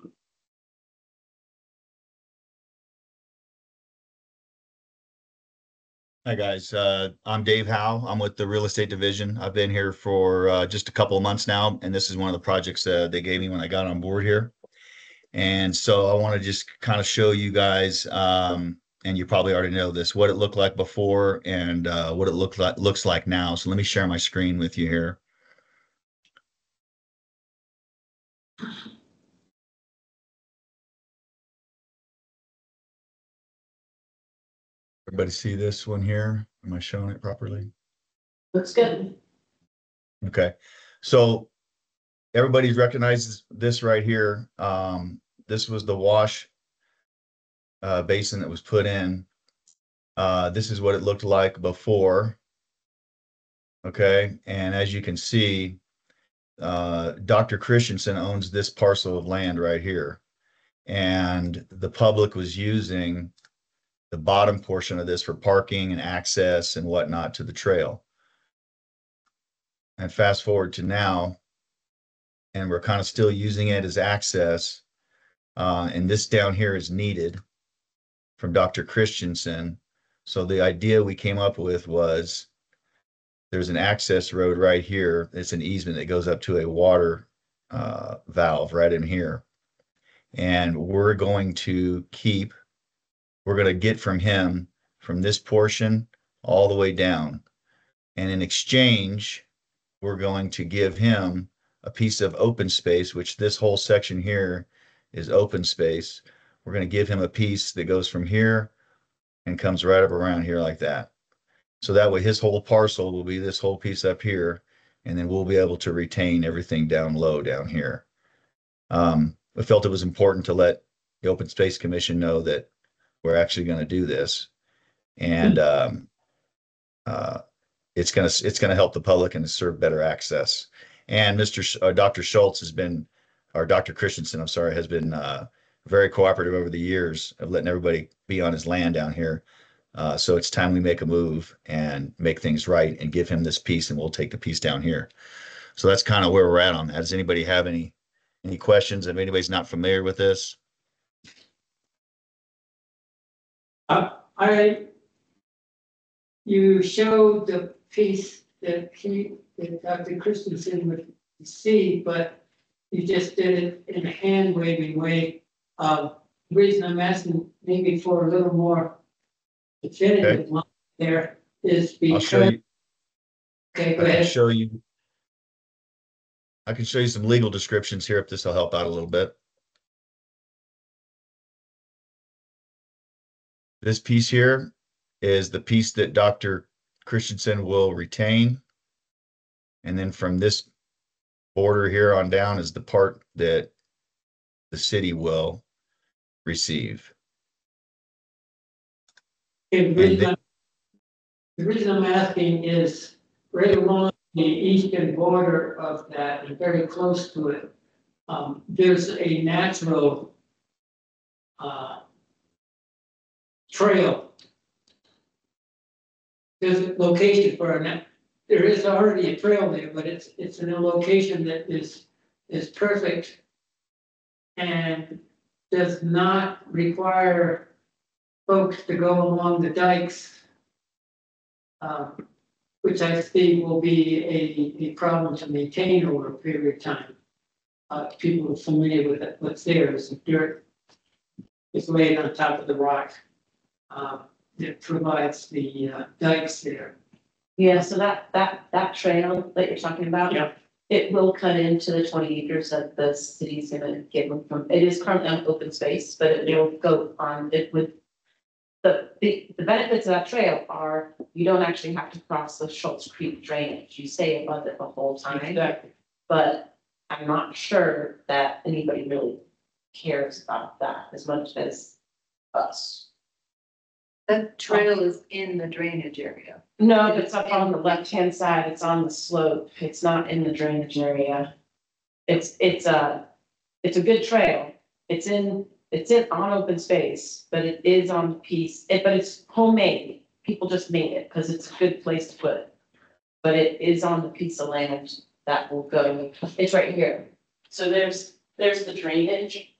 Hi, guys. Uh, I'm Dave Howe. I'm with the Real Estate Division. I've been here for uh, just a couple of months now, and this is one of the projects uh, they gave me when I got on board here. And so I want to just kind of show you guys, um, and you probably already know this, what it looked like before and what it like looks like now. So let me share my screen with you here. Everybody see this one here? Am I showing it properly? Looks good. Okay, so everybody's recognizes this right here. Um, this was the wash uh, basin that was put in. Uh, this is what it looked like before. Okay, and as you can see, uh, Dr. Christensen owns this parcel of land right here. And the public was using the bottom portion of this for parking and access and whatnot to the trail. And fast forward to now, and we're kind of still using it as access. Uh, and this down here is needed from Dr. Christensen. So the idea we came up with was there's an access road right here. It's an easement that goes up to a water uh, valve right in here. And we're going to keep, we're going to get from him from this portion all the way down. And in exchange, we're going to give him a piece of open space, which this whole section here is open space. We're going to give him a piece that goes from here and comes right up around here like that. So that way his whole parcel will be this whole piece up here, and then we'll be able to retain everything down low down here. Um, I felt it was important to let the Open Space Commission know that we're actually going to do this. And um, uh, it's gonna, it's gonna help the public and serve better access. And Mr. Sch- uh, Dr. Schultz has been, or Dr. Christensen, I'm sorry, has been uh, very cooperative over the years of letting everybody be on his land down here. Uh, so it's time we make a move and make things right and give him this piece and we'll take the piece down here. So that's kind of where we're at on that. Does anybody have any, any questions? If anybody's not familiar with this? I, you showed the piece that he, that Dr. Christensen would see, but you just did it in a hand waving way. Uh, the reason I'm asking maybe for a little more definitive one there is I'll because, show you, okay, I go can ahead. show you. I can show you some legal descriptions here if this will help out a little bit. This piece here is the piece that Dr. Christensen will retain. And then from this border here on down is the part that the city will receive. Okay, The reason then- the reason I'm asking is right along the eastern border of that and very close to it, um, there's a natural uh, trail. There's a location for a, nat- there is already a trail there, but it's, it's in a location that is, is perfect and does not require folks to go along the dikes. um, which I think will be a, a problem to maintain over a period of time. Uh, people are familiar with it, what's there is dirt. is laid on top of the rock. Um, that provides the uh, dikes there. Yeah, so that, that, that trail that you're talking about. Yeah. It will cut into the twenty acres that the city's gonna give them from, it is currently on open space, but it will go on, it would. The, the, the benefits of that trail are you don't actually have to cross the Schultz Creek drainage, you stay above it the whole time. Exactly. But I'm not sure that anybody really cares about that as much as us. That trail is in the drainage area. No, it's up on the left-hand side, it's on the slope, it's not in the drainage area. It's, it's a, it's a good trail. It's in, it's in, on open space, but it is on the piece, it, but it's homemade. People just made it because it's a good place to put it. But it is on the piece of land that will go, it's right here. So there's, there's the drainage,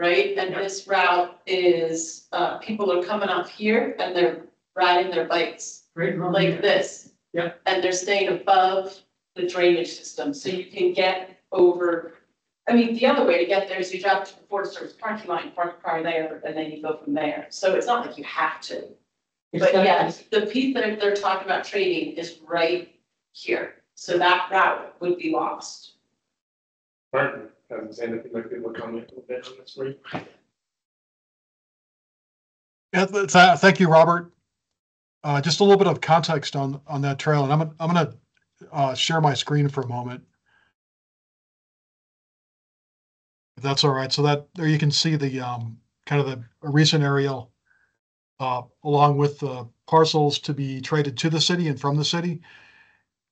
right? And this route is, uh, people are coming up here and they're riding their bikes Right around like this. Yeah. And they're staying above the drainage system, so you can get over. I mean, the other way to get there is you drive to the Forest Service parking lot, park a car there, and then you go from there. So it's not like you have to. But got- yes, the piece that they're talking about trading is right here. So that route would be lost. Anything people a bit on this, right? Yeah, th- th- thank you, Robert. Uh, just a little bit of context on, on that trail, and I'm, gonna- I'm gonna, uh, share my screen for a moment. If that's all right, so that, there you can see the, um, kind of the recent aerial, uh, along with the parcels to be traded to the city and from the city.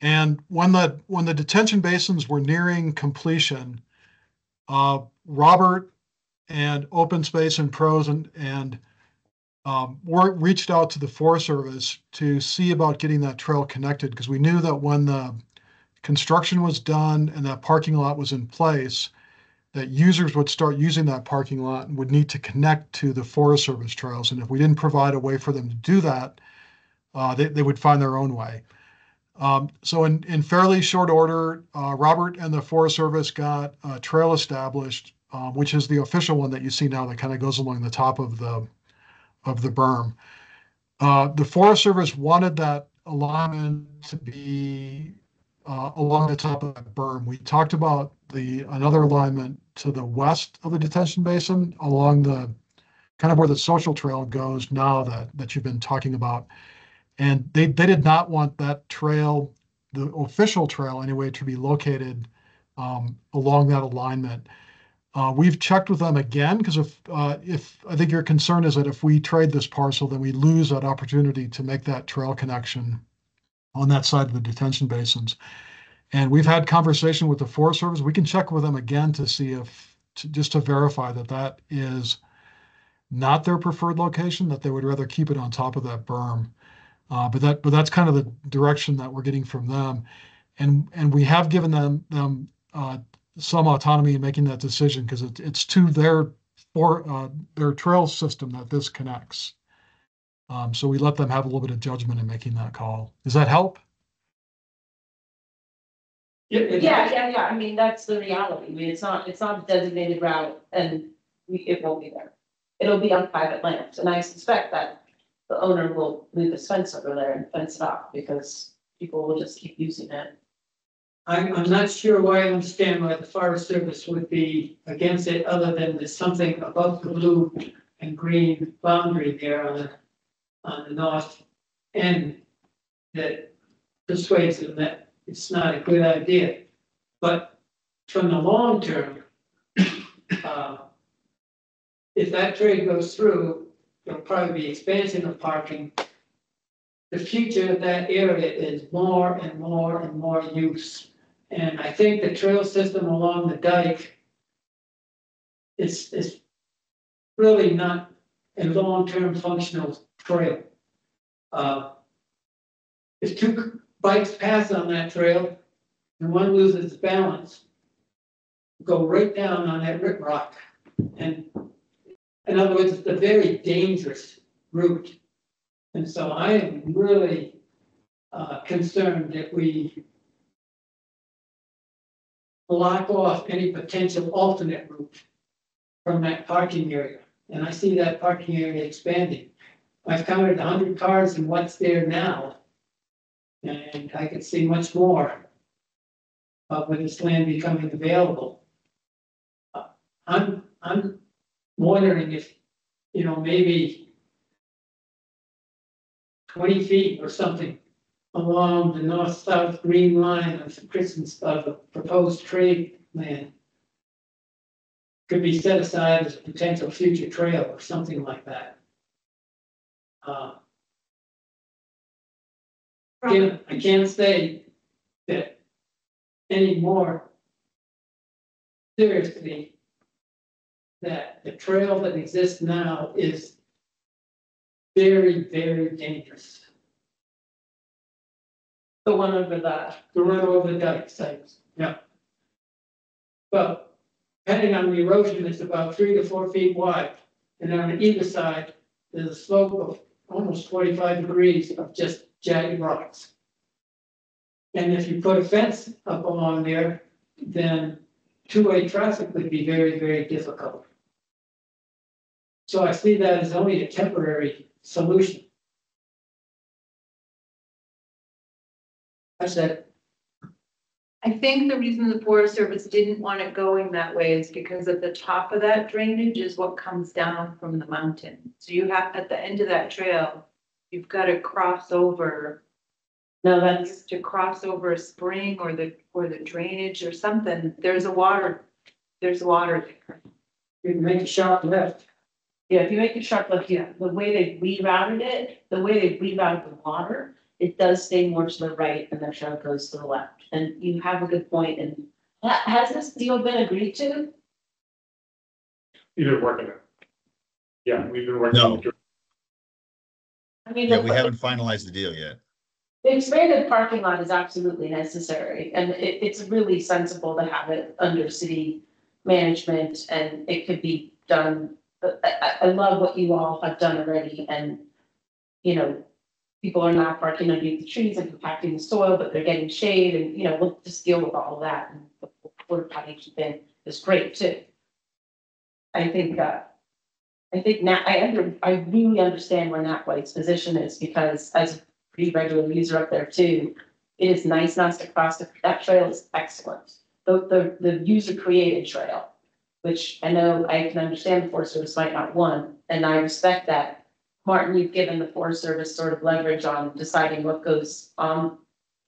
And when the, when the detention basins were nearing completion, uh, Robert and Open Space and Pros and, and um, reached out to the Forest Service to see about getting that trail connected because we knew that when the construction was done and that parking lot was in place, that users would start using that parking lot and would need to connect to the Forest Service trails. And if we didn't provide a way for them to do that, uh, they, they would find their own way. Um, so in, in fairly short order, uh, Robert and the Forest Service got a trail established, uh, which is the official one that you see now that kind of goes along the top of the of the berm. Uh, the Forest Service wanted that alignment to be uh, along the top of that berm. We talked about the another alignment to the west of the detention basin along the kind of where the social trail goes now that that you've been talking about. And they they did not want that trail, the official trail anyway, to be located um, along that alignment. Uh, we've checked with them again because if uh, if I think your concern is that if we trade this parcel, then we lose that opportunity to make that trail connection on that side of the detention basins. And we've had conversation with the Forest Service. We can check with them again to see if to, just to verify that that is not their preferred location. That they would rather keep it on top of that berm. Uh, but that but that's kind of the direction that we're getting from them, and and we have given them them uh, some autonomy in making that decision because it, it's to their for uh, their trail system that this connects. Um, so we let them have a little bit of judgment in making that call. Does that help? Yeah, Yeah, yeah, yeah, I mean, that's the reality, I mean, it's not, it's not a designated route and we, it won't be there. It'll be on private land, and I suspect that the owner will leave a fence over there and fence it off, because people will just keep using it. I'm, I'm not sure why I understand why the Forest Service would be against it, other than there's something above the blue and green boundary there on the, on the north end that persuades them that it's not a good idea. But from the long term, *coughs* uh, if that trade goes through, there'll probably be expansion of parking. The future of that area is more and more and more use. And I think the trail system along the dike is, is really not a long-term functional trail. Uh, If two bikes pass on that trail and one loses balance, go right down on that rip rock. And in other words, it's a very dangerous route. And so I am really uh, concerned that we block off any potential alternate route from that parking area. And I see that parking area expanding. I've counted hundred cars in what's there now. And I could see much more uh, with this land becoming available. Uh, I'm, I'm wondering if, you know, maybe twenty feet or something along the north-south green line of the Christmas, of the proposed trade land could be set aside as a potential future trail or something like that. Uh, I can't say that any more seriously that the trail that exists now is very, very dangerous. The one over that the, run over the dike sites, yeah. But depending on the erosion, it's about three to four feet wide. And on either side, there's a slope of almost forty-five degrees of just jagged rocks. And if you put a fence up along there, then two-way traffic would be very, very difficult. So I see that as only a temporary solution. I said, I think the reason the Forest Service didn't want it going that way is because at the top of that drainage is what comes down from the mountain. So you have, at the end of that trail, you've got to cross over, no, that's, to cross over a spring or the, or the drainage or something. There's a water, there's water there. you can make a sharp left. Yeah, if you make a sharp left, yeah, the way they rerouted it, the way they rerouted the water, it does stay more to the right and the trail goes to the left. And you have a good point. And ha- has this deal been agreed to? We've been working on it. Yeah, we've been working. No. I mean, Yeah, we the- haven't finalized the deal yet. The expanded parking lot is absolutely necessary, and it, it's really sensible to have it under city management, and it could be done. I, I, love what you all have done already, and, you know, people are not parking underneath the trees and compacting the soil, but they're getting shade, and, you know, we'll just deal with all that, and the porta potty thing is great too. I think, uh, I think Nat, I under, I really understand where Nat White's position is, because as a pretty regular user up there too. It is nice not to cross, the- that trail is excellent. The, the, the user created trail, which I know I can understand the Forest Service might not want, and I respect that. Martin, you've given the Forest Service sort of leverage on deciding what goes um,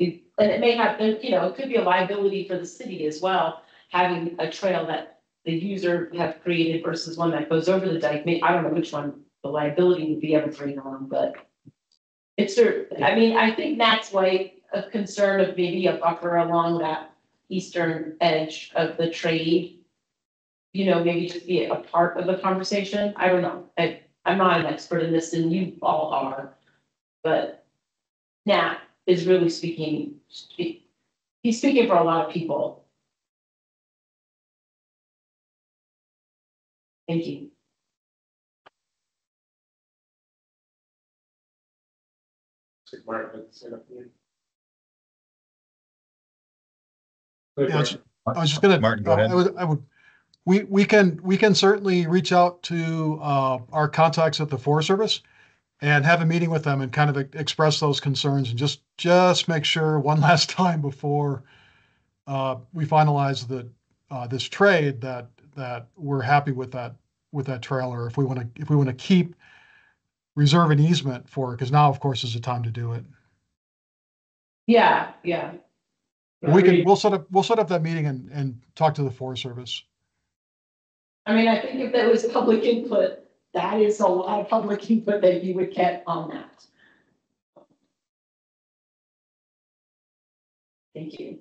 on. And it may have, you know, it could be a liability for the city as well, having a trail that the user have created versus one that goes over the dike. May I don't know which one the liability would be evergreen on, but. It's, I mean, I think that's why a concern of maybe a buffer along that eastern edge of the trade. You know, maybe just be a part of the conversation. I don't know. I, I'm not an expert in this and you all are. But Nat is really speaking, he's speaking for a lot of people. Thank you. Martin, it's, uh, Yeah, I was just gonna. Martin, go ahead. I would, I would, we, we can, we can certainly reach out to, uh, our contacts at the Forest Service and have a meeting with them and kind of e- express those concerns and just, just make sure one *laughs* last time before uh, we finalize the, uh, this trade that, that we're happy with that, with that trailer. If we want to, if we want to keep reserve an easement for it, because now, of course, is the time to do it. Yeah, yeah. We can, we'll set up, we'll set up that meeting and, and talk to the Forest Service. I mean, I think if there was public input, that is a lot of public input that you would get on that. Thank you.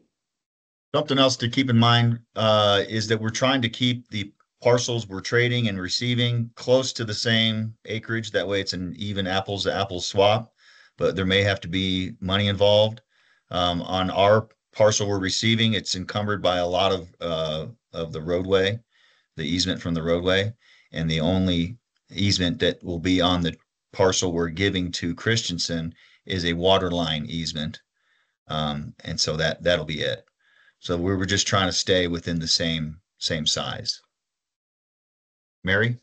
Something else to keep in mind, uh, is that we're trying to keep the parcels we're trading and receiving close to the same acreage. That way it's an even apples to apples swap. But there may have to be money involved. Um, on our parcel we're receiving, it's encumbered by a lot of, uh, of the roadway, the easement from the roadway. And the only easement that will be on the parcel we're giving to Christensen is a water line easement. Um, and so that, that'll be it. So we were just trying to stay within the same, same size. Mary?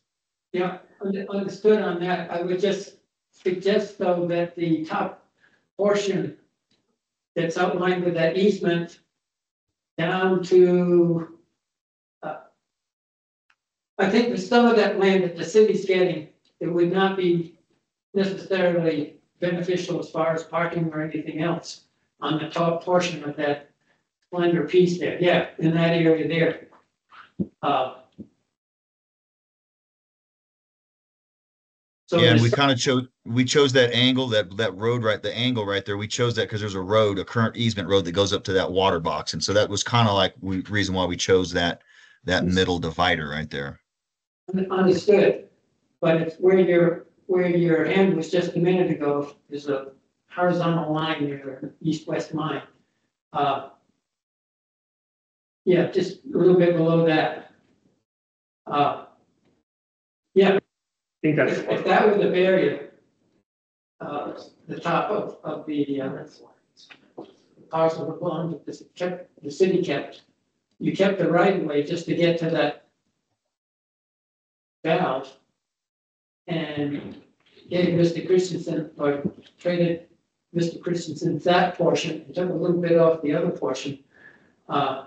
Yeah, under- understood on that. I would just suggest though that the top portion that's outlined with that easement down to I think there's some of that land that the city's getting, it would not be necessarily beneficial as far as parking or anything else on the top portion of that slender piece there. Yeah, in that area there. Uh, So Yeah, and we kind of chose, we chose that angle, that, that road right, the angle right there. We chose that because there's a road, a current easement road that goes up to that water box. And so that was kind of like we, reason why we chose that, that middle divider right there. Understood, but it's where your, where your hand was just a minute ago, is a horizontal line there, east-west line. Uh, Yeah, just a little bit below that. Uh, I think that's. If if that were the barrier, uh, the top of, of the, uh, parcel that belonged to this kept, the city kept, you kept the right of way just to get to that valve. And gave Mr. Christensen, or traded Mr. Christensen that portion, and took a little bit off the other portion. Uh,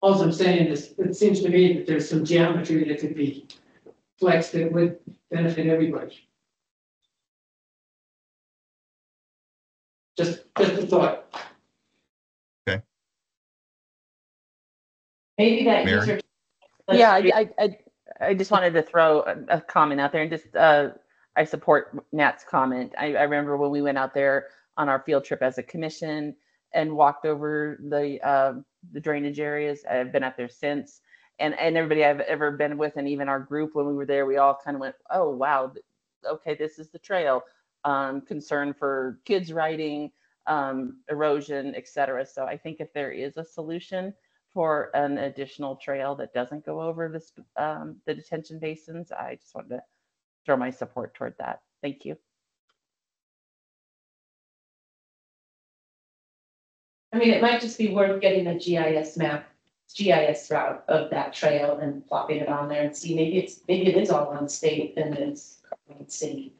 All I'm saying is, it seems to me that there's some geometry that could be flexed that would benefit everybody. Just, just a thought. Okay. Maybe that Mary? user. Yeah, I, I, I, I just wanted to throw a, a comment out there and just, uh, I support Nat's comment. I, I remember when we went out there on our field trip as a commission and walked over the, uh, the drainage areas. I've been out there since. And, and everybody I've ever been with and even our group, when we were there, we all kind of went, oh, wow, okay, this is the trail. Um, concern for kids riding, um, erosion, et cetera. So I think if there is a solution, for an additional trail that doesn't go over this, um, the detention basins, I just wanted to throw my support toward that. Thank you. I mean, it might just be worth getting a GIS map, GIS route of that trail and plopping it on there and see, maybe it's, maybe it is all on state and it's on city.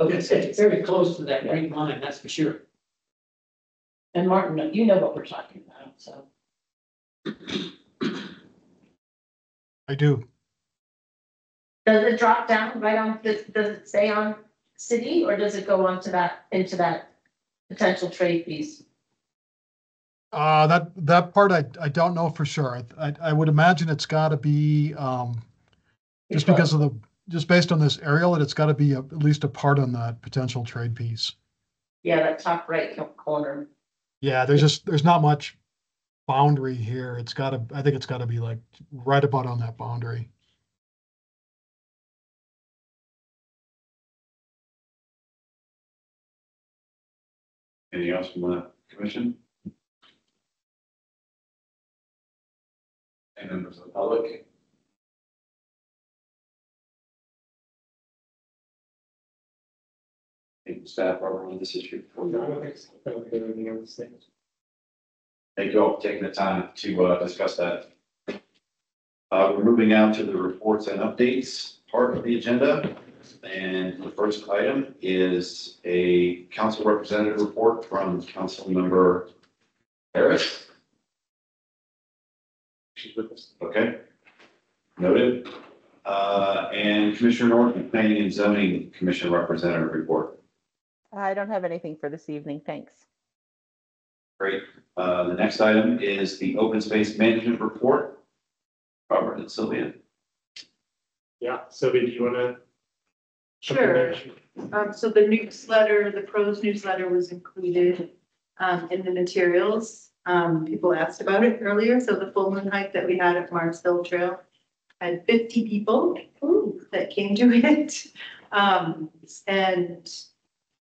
Okay, It's, it's very close to that green line, that's for sure. And Martin, you know what we're talking about, so. I do. Does it drop down right on, does, does it stay on city or does it go on to that, into that potential trade piece? Uh, that, that part I, I don't know for sure. I, I, I would imagine it's gotta be, um, just because of the, just based on this aerial, that it's gotta be a- at least a part on that potential trade piece. Yeah, that top right corner. Yeah, there's just, there's not much boundary here. It's gotta, I think it's gotta be like right about on that boundary. Anything else from the commission? Any members of the public? Any staff are on this issue? I don't think so. I don't think anything else to say. Thank you all for taking the time to uh, discuss that. Uh, We're moving now to the reports and updates part of the agenda. And the first item is a council representative report from council member Harris. She's with us. Okay. Noted. Uh, And Commissioner Norton, Planning and Zoning Commission Representative Report. I don't have anything for this evening. Thanks. Great. Uh, The next item is the Open Space Management Report. Robert and Sylvia. Yeah, Sylvia, do you wanna? Sure. Um, so the newsletter, the pros newsletter was included, um, in the materials. Um, people asked about it earlier, so the full moon hike that we had at Mars Hill Trail had fifty people that came to it. *laughs* Um, and,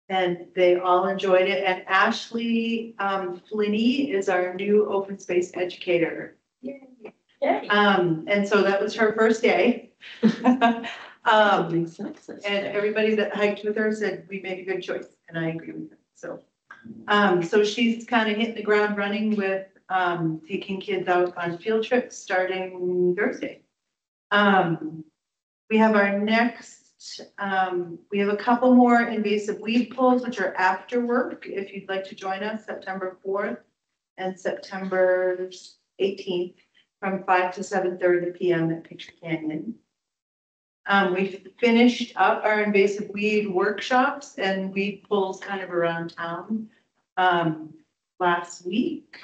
and they all enjoyed it. And Ashley, um, Flinney is our new open space educator. Yay. Um, and so that was her first day. *laughs* Um, and everybody that hiked with her said we made a good choice, and I agree with them, so. Um, so she's kind of hitting the ground running with, um, taking kids out on field trips starting Thursday. Um, we have our next, um, we have a couple more invasive weed pulls, which are after work, if you'd like to join us, September fourth and September eighteenth, from five to seven thirty P M at Picture Canyon. Um, we've finished up our invasive weed workshops and weed pulls kind of around town, um, last week.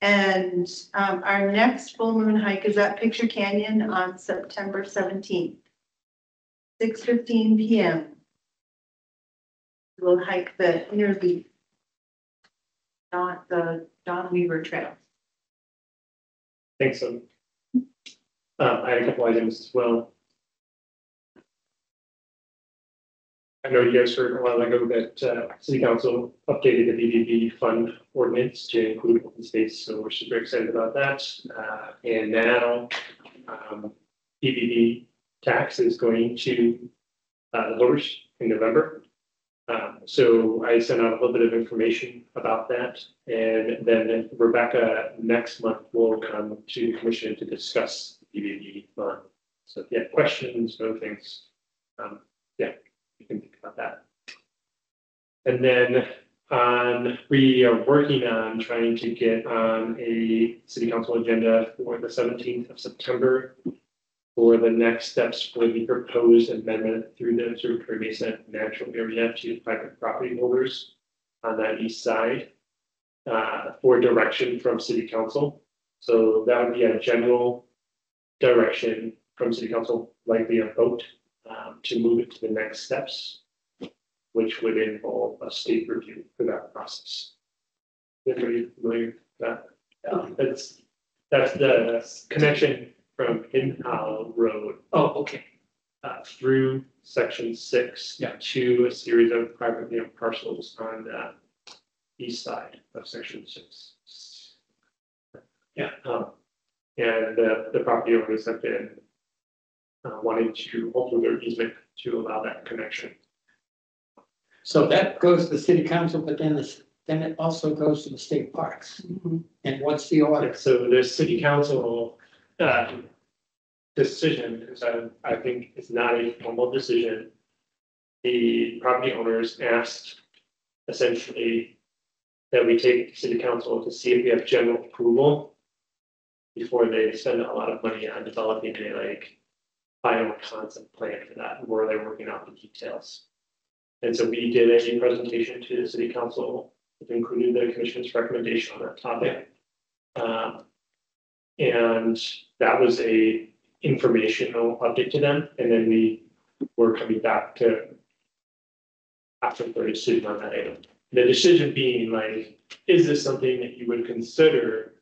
And, um, our next full moon hike is at Picture Canyon on September seventeenth. Six fifteen P M. We'll hike the inner leaf. Not the Don Weaver Trail. Thanks, so. Uh, I had a couple items as well. I know you guys heard a while ago that, uh, city council updated the BBB fund ordinance to include open space, so we're super excited about that. Uh, and now, um, BBB tax is going to, uh, in November. Um, so I sent out a little bit of information about that, and then Rebecca next month will come to the commission to discuss the BBB fund. So if you have questions, other things, um, yeah, you can think about that. And then on, we are working on trying to get on a city council agenda for the seventeenth of September for the next steps for the proposed amendment through the Observatory Mesa natural area to private property holders on that east side uh, for direction from city council. So that would be a general direction from city council, likely a vote um, to move it to the next steps, which would involve a state review for that process. Everybody familiar with that? Um, That's, that's the connection from Hidden Hollow Road Oh, okay. uh, through section six. Yeah. To a series of privately owned parcels on the east side of section six. Yeah. Um, and the, the property owners have been uh, wanting to alter their easement to allow that connection. So that goes to the city council, but then this, then it also goes to the state parks. And what's the order? So the city council, uh, decision, is, uh, I think is not a formal decision. The property owners asked essentially that we take it to city council to see if we have general approval before they spend a lot of money on developing a like final concept plan for that, where they're working out the details. And so we did a presentation to the city council, included the commission's recommendation on that topic. Um, and that was a informational update to them, and then we were coming back to after the decision on that item. The decision being like, is this something that you would consider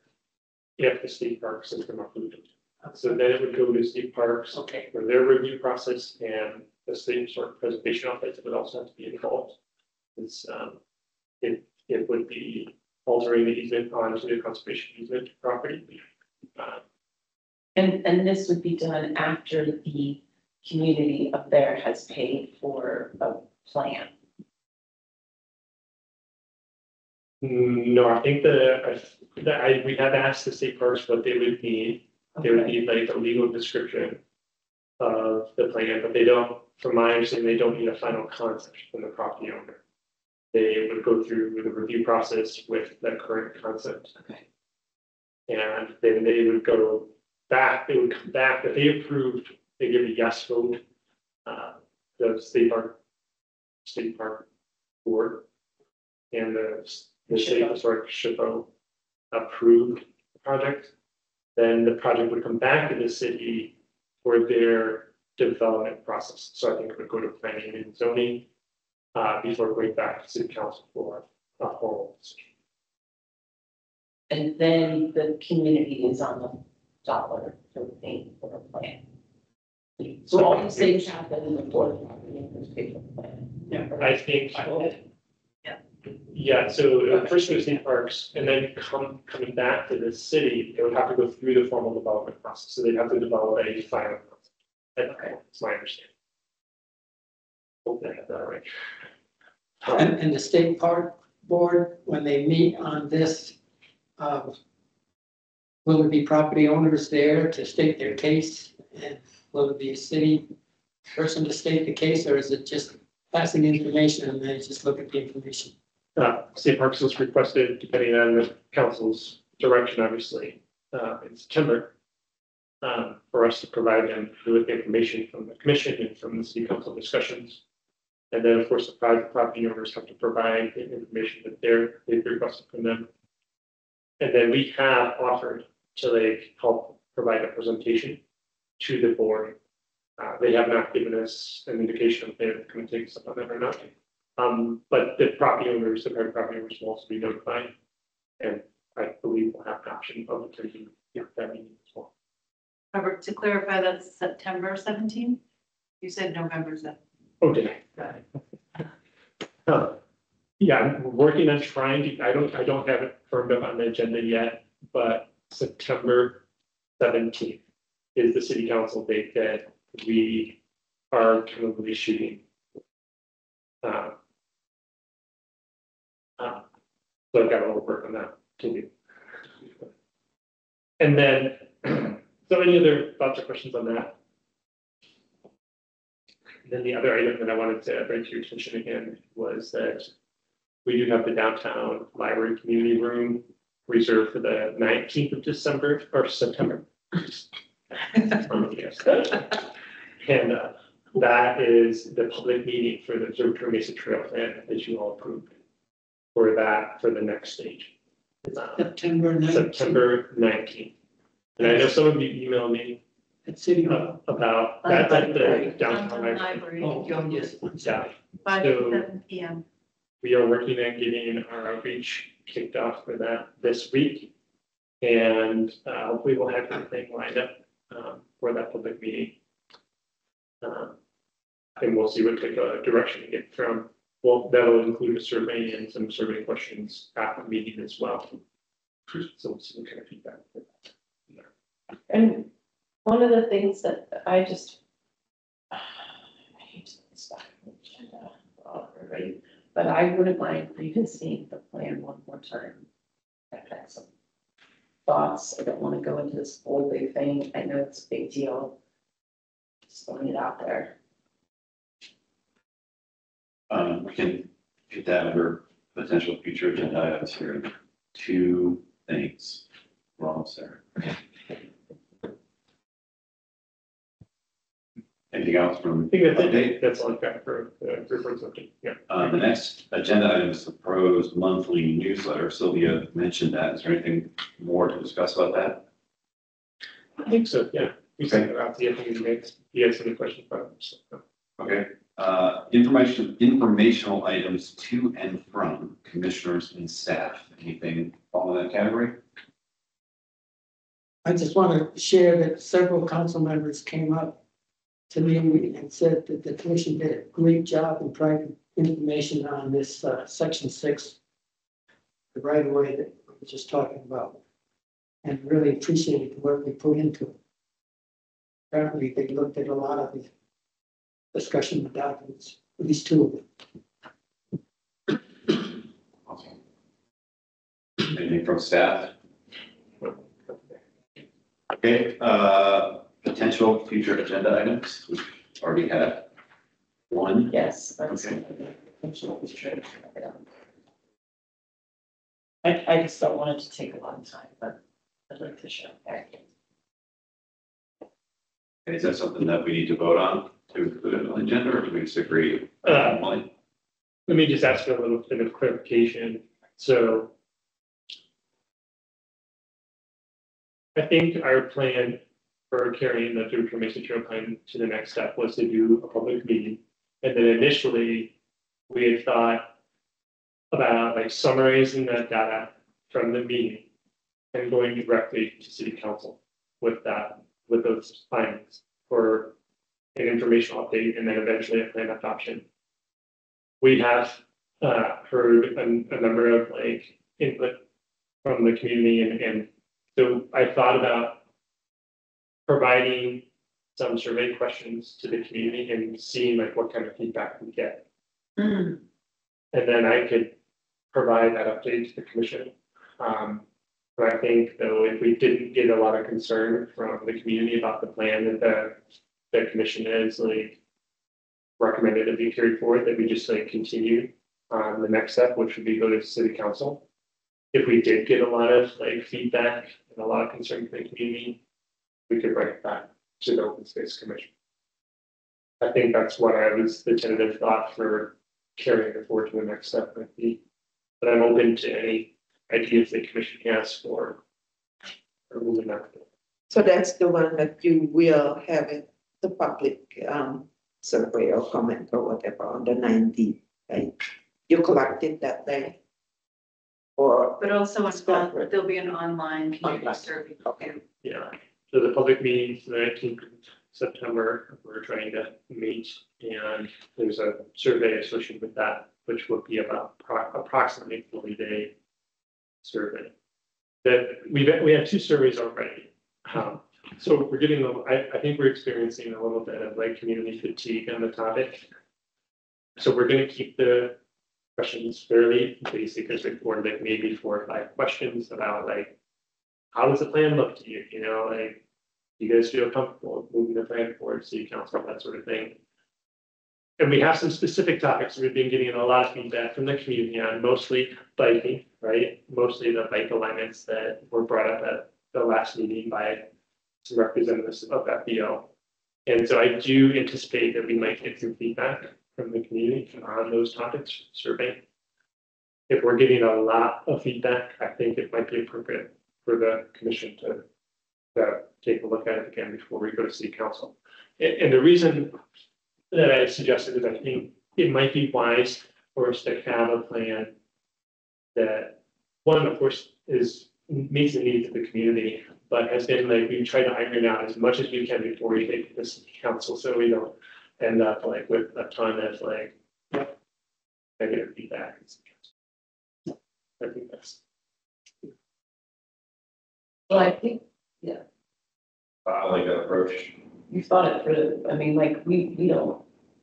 if the state park system approved it? So then it would go to state parks Okay, for their review process and the state sort of preservation office would also have to be involved. It's, um, it, it would be altering the easement onto the conservation easement property. And, and this would be done after the community up there has paid for a plan. No, I think the, that I, we have asked the state parks what they would need. They would need like a legal description of the plan, but they don't, from my understanding, they don't need a final concept from the property owner. They would go through the review process with the current concept. Okay. And then they would go back, they would come back, if they approved, they give a yes vote. Uh, the state park, state park board. And the, the state historic SHPO approved the project. Then the project would come back to the city for their development process. So I think it would go to planning and zoning. Uh, before going back to city council for a whole. And then the community is on the dollar for paying for a plan. So all these things happen in the property owners pay for the plan. yeah. I think. Yeah. Yeah, so first goes theme parks and then come, coming back to the city, they would have to go through the formal development process, so they'd have to develop a final. concept. That's my understanding. Hope I have that right. And, and the state park board, when they meet on this, will there be property owners there to state their case? And will it be a city person to state the case, or is it just passing information and they just look at the information? Uh, state parks was requested, depending on the council's direction, obviously, uh, in September. Um, for us to provide them with information from the commission and from the city council discussions. And then, of course, the private property owners have to provide the information that they're, they've requested from them. And then we have offered to like help provide a presentation to the board. Uh, they have not given us an indication if they're going to take us up on that or not. Um, but the property owners, the private property owners will also be notified. And I believe we'll have an option of attending that meeting as well. Robert, to clarify, that's September seventeenth? You said November seventh. Oh, did I? *laughs* Huh. Yeah, I'm working on trying to, I don't, I don't have it firmed up on the agenda yet, but September seventeenth is the city council date that we are tentatively shooting. Uh, uh, So I've got a little work on that to do. And then, *clears throat* so any other thoughts or questions on that? Then the other item that I wanted to bring to your attention again was that we do have the downtown library community room reserved for the nineteenth of December or September. *laughs* Um, yes. And uh, that is the public meeting for the Observatory Mesa Trail Plan that you all approved for that, for the next stage. Uh, September nineteenth September nineteenth. And I know some of you emailed me at City uh, Hall. about, that's at the downtown library. Library, Oh, yes. Yeah, five so- seven P M. we are working on getting our outreach kicked off for that this week. And uh, hopefully we'll have everything lined up um, for that public meeting. Um, And we'll see what type of direction we get from, well, that'll include a survey and some survey questions at the meeting as well. So we'll see what kind of feedback. And one of the things that I just. *sighs* I hate to on agenda but I wouldn't mind revisiting the plan one more time. I've had some thoughts. I don't want to go into this whole big thing. I know it's a big deal. Just throwing it out there. Um, we can get that under potential future agenda items here. Two things. We're almost there. Anything else from? I think that's update? it. That's all I've got for the reports update. Yeah. Uh, the next agenda item is the proposed monthly newsletter. Sylvia mentioned that. Is there anything more to discuss about that? I think so, yeah. We sent it out to you. I think it makes, you guys have any questions about it? so. Okay, uh, information, informational items to and from commissioners and staff. Anything fall in that category? I just want to share that several council members came up to me and said that the commission did a great job in providing information on this, uh, section six. The right of way that we were just talking about. And really appreciated the work we put into it. Apparently, they looked at a lot of the discussion documents, at least two of them. Anything from staff? Okay, uh, potential future agenda items, we've already had one. Yes, that's. Okay. I, I just don't want it to take a long time, but I'd like to show back. Is that something that we need to vote on to include it on the agenda, or do we disagree? Uh, Emily? Let me just ask for a little bit of clarification. So I think our plan for carrying the food trail plan to the next step was to do a public meeting. And then initially, we had thought about like summarizing that data from the meeting and going directly to city council with that, with those findings for an informational update and then eventually a plan adoption we have uh heard a, a number of like input from the community and, and so I thought about providing some survey questions to the community and seeing like what kind of feedback we get. And then I could provide that update to the commission. Um, but I think though, if we didn't get a lot of concern from the community about the plan that the, the commission is like recommended to be carried forward, that we just like continue on the next step, which would be go to city council. If we did get a lot of like feedback and a lot of concern from the community, we could write it back to the open space commission. I think that's what I was, the tentative thought for carrying it forward to the next step might be. But I'm open to any ideas the commission has for. For moving that. So that's the one that you will have it, the public um survey or comment or whatever on the nineteenth, right? You collected that day. Or, But also, it's not- Separate. there'll be an online community Online. survey. okay, Yeah, so the public meetings, the nineteenth of September, we're trying to meet, and there's a survey associated with that, which will be about pro- approximately forty day survey. That, we've, we have two surveys already. Um, so we're getting, a- I, I think we're experiencing a little bit of like community fatigue on the topic. So we're gonna keep the questions fairly basic as straightforward, like maybe four or five questions about like how does the plan look to you, you know, like, do you guys feel comfortable moving the plan forward, city council, that sort of thing? And we have some specific topics, we've been getting a lot of feedback from the community on, mostly biking, right? Mostly the bike alignments that were brought up at the last meeting by some representatives of FBO. And so I do anticipate that we might get some feedback from the community on those topics, survey. If we're getting a lot of feedback, I think it might be appropriate for the commission to uh, take a look at it again before we go to city council. And, and the reason that I suggested is I think it might be wise for us to have a plan that, one, of course, is, meets the needs of the community, but has been like, we try to iron out as much as we can before we take it to council, so we don't end up like with a ton of like negative feedback. I think that's. Well, I think I like that approach. you thought it through. I mean, like, we, we don't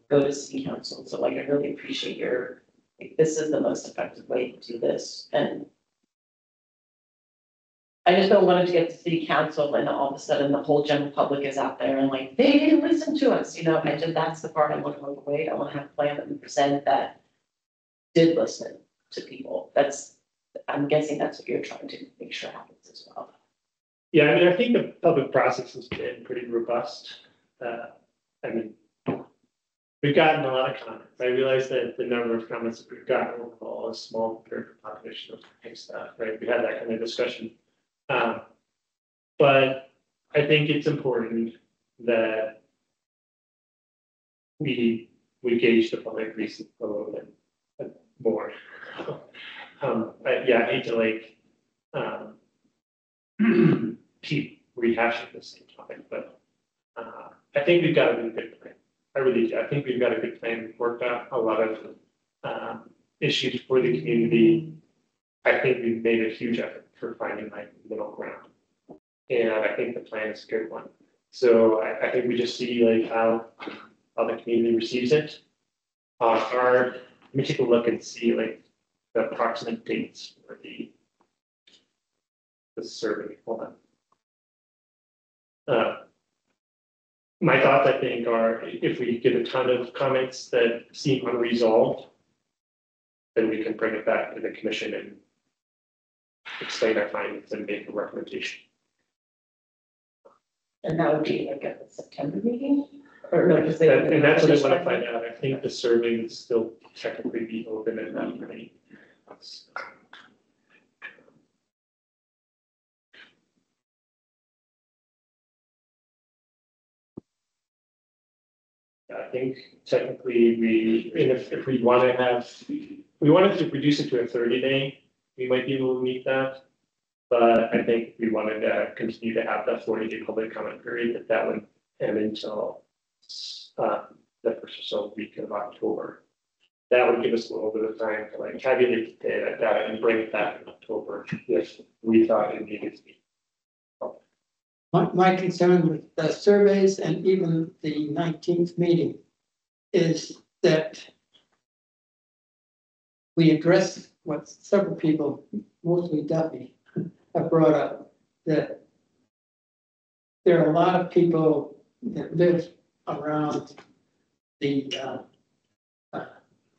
go to city council, so like, I really appreciate your, like, this is the most effective way to do this, and I just don't want it to get to city council and all of a sudden the whole general public is out there and like, they didn't listen to us, you know, I just, that's the part I want to avoid. I want to have a plan that we present that did listen to people. That's, I'm guessing that's what you're trying to make sure happens as well. Yeah, I mean, I think the public process has been pretty robust. Uh, I mean, we've gotten a lot of comments. I realize that the number of comments that we've gotten overall is small compared to the population of Flagstaff, right? We had that kind of discussion. Um, but I think it's important that we, we gauge the public reason a little bit more. *laughs* Um, I- yeah, I hate to like, um, *clears throat* keep rehashing the same topic, but uh, I think we've got a really good plan. I really do. I think we've got a good plan. We've worked out a lot of um, issues for the community. I think we've made a huge effort for finding like middle ground. And I think the plan is a good one. So I, I think we just see like how, how the community receives it. Uh, our, let me take a look and see like the approximate dates for the the survey, hold on. Uh, My thoughts, I think, are if we get a ton of comments that seem unresolved, then we can bring it back to the commission and explain our findings and make a recommendation. And that would be like at the September meeting? Or no, because they. And and that's what I want to find out. I think the survey would still technically be open at that point. I think technically we, if, if we want to have, we wanted to reduce it to a thirty day, we might be able to meet that. But I think we wanted to continue to have that forty day public comment period, that that would end until uh, the first or so week of October. That would give us a little bit of time to like tabulate the data, data and bring it back in October if we thought it needed to be. My, my concern with the surveys and even the nineteenth meeting is that we address what several people, mostly Duffy, *laughs* have brought up, that there are a lot of people that live around the, uh, uh,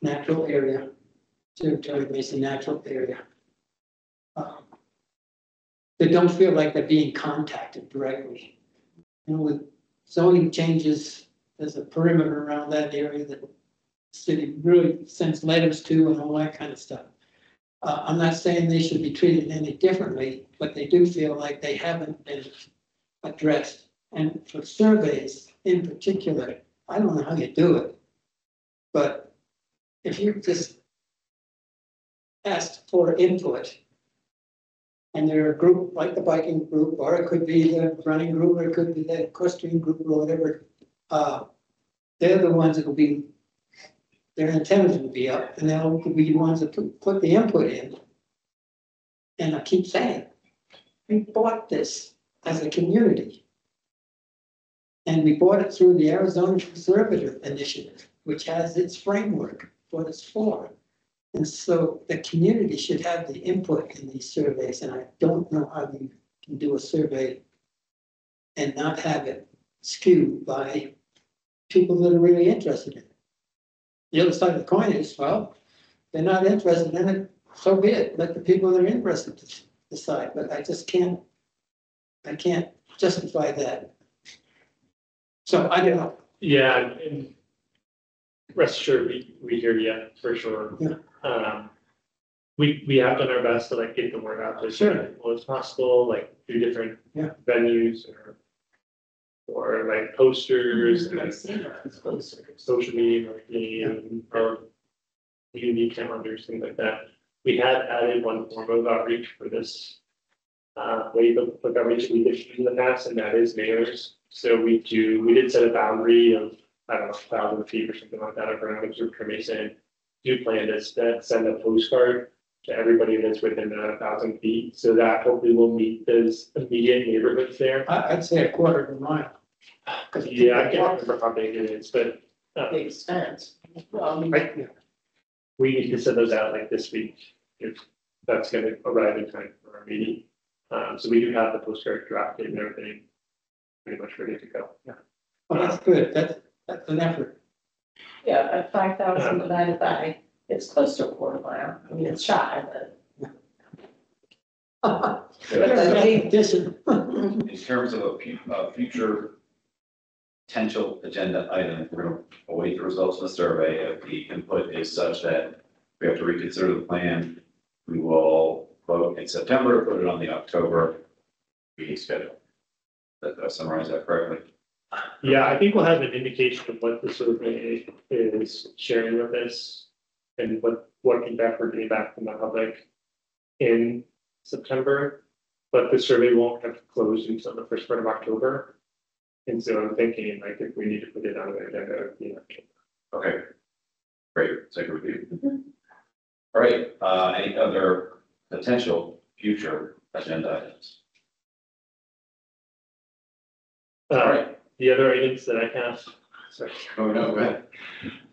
natural area, Territory Basin natural area. They don't feel like they're being contacted directly. And with zoning changes, there's a perimeter around that area that the city really sends letters to and all that kind of stuff. Uh, I'm not saying they should be treated any differently, but they do feel like they haven't been addressed. And for surveys in particular, I don't know how you do it. But if you just asked for input. And they're a group like the biking group, or it could be the running group, or it could be the equestrian group, or whatever. Uh, they're the ones that will be, their antennas will be up, and they'll be the ones that put, put the input in. And I keep saying, we bought this as a community. And we bought it through the Arizona Conservative Initiative, which has its framework, what it's for. And so the community should have the input in these surveys, and I don't know how you can do a survey and not have it skewed by people that are really interested in it. The other side of the coin is, well, they're not interested in it, so be it, let the people that are interested decide, but I just can't, I can't justify that. So I don't know, Yeah, and- rest assured, we, we hear you for sure. Yeah. Um, we, we have done our best to like get the word out there. as Sure. well as possible, like do different Yeah. venues or or like posters and I've seen those posters. social media marketing or community calendars, things like that. We had added one form of outreach for this uh, wave of of outreach we did in the past, and that is mailers. So we do, we did set a boundary of, I don't know, thousand feet or something like that, around Observatory Mesa. Do plan to set- send a postcard to everybody that's within a thousand feet, so that hopefully we'll meet those immediate neighborhoods there. I, I'd say a quarter of a mile. 'Cause Yeah, I can't remember how big it is, but uh, Big expense. Well, I mean, Right. We need to send those out like this week, if that's gonna arrive in time for our meeting. Um, so we do have the postcard drafted and everything pretty much ready to go. Yeah. Well, that's good, that's, that's an effort. Yeah, at five thousand divided by, it's close to a quarter mile. I mean, it's shy, but. Addition. *laughs* In terms of a fu- a future potential agenda item, we're gonna await the results of the survey. If the input is such that we have to reconsider the plan, we will vote in September, put it on the October meeting schedule. Did I summarize that correctly? Yeah, I think we'll have an indication of what the survey is sharing with us and what, what feedback we're getting back from the public in September. But the survey won't have closed until the first part of October. And so I'm thinking like if we need to put it on the agenda, you know, Okay. Great, second review. All right, uh, any other potential future agenda items? All Uh, right, the other items that I have, sorry. oh, no, go ahead.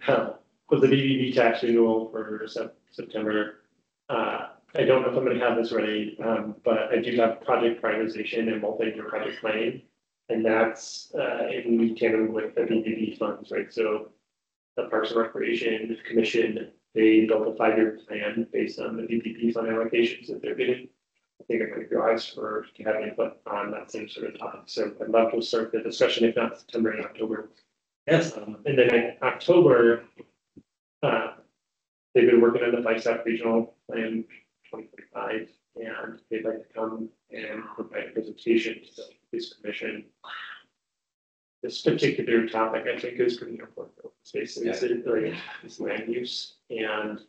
uh, with the BBB tax renewal for Sep- September. Uh, I don't know if I'm gonna have this ready, um, but I do have project prioritization and multi-year project planning. And that's, uh, in tandem with the BBB funds, right? So the Parks and Recreation Commission, they built a five-year plan based on the BBB fund allocations that they're getting. I think I'm gonna go eyes for to have input on that same sort of topic. So I'd love to start the discussion, if not September and October. Yes. Um, and then in October, uh, they've been working on the FISAC regional plan twenty twenty-five, and they'd like to come and provide a presentation to the police commission. This particular topic, I think, is pretty important, for open spaces, it's, like, land use, and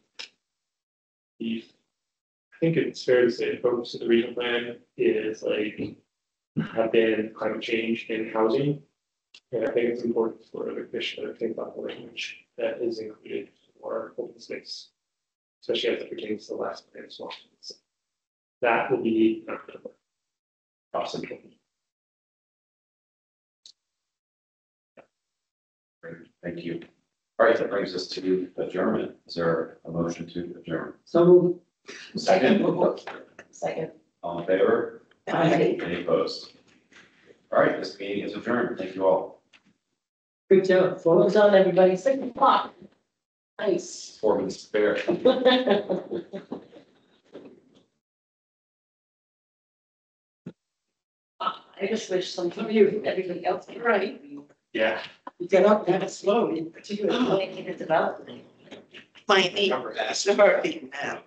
the, I think it's fair to say, the focus of the regional plan is like, have been climate change and housing. And I think it's important for the commission to think about the language that is included for open space. Especially as it pertains to the last plan as well. So That will be in Awesome. Great, Thank you. All right, that brings us to adjournment. Is there a motion to adjourn? So, Second, Second. all in favor? Aye. Any opposed? All right, this meeting is adjourned. Thank you all. good job, Well folks. done, everybody. Six o'clock. Nice. Four minutes spare. *laughs* I just wish some of you, everybody else get right. Yeah. You get up kind of slowly, particularly. Making *gasps* a development. Might need to hurry now.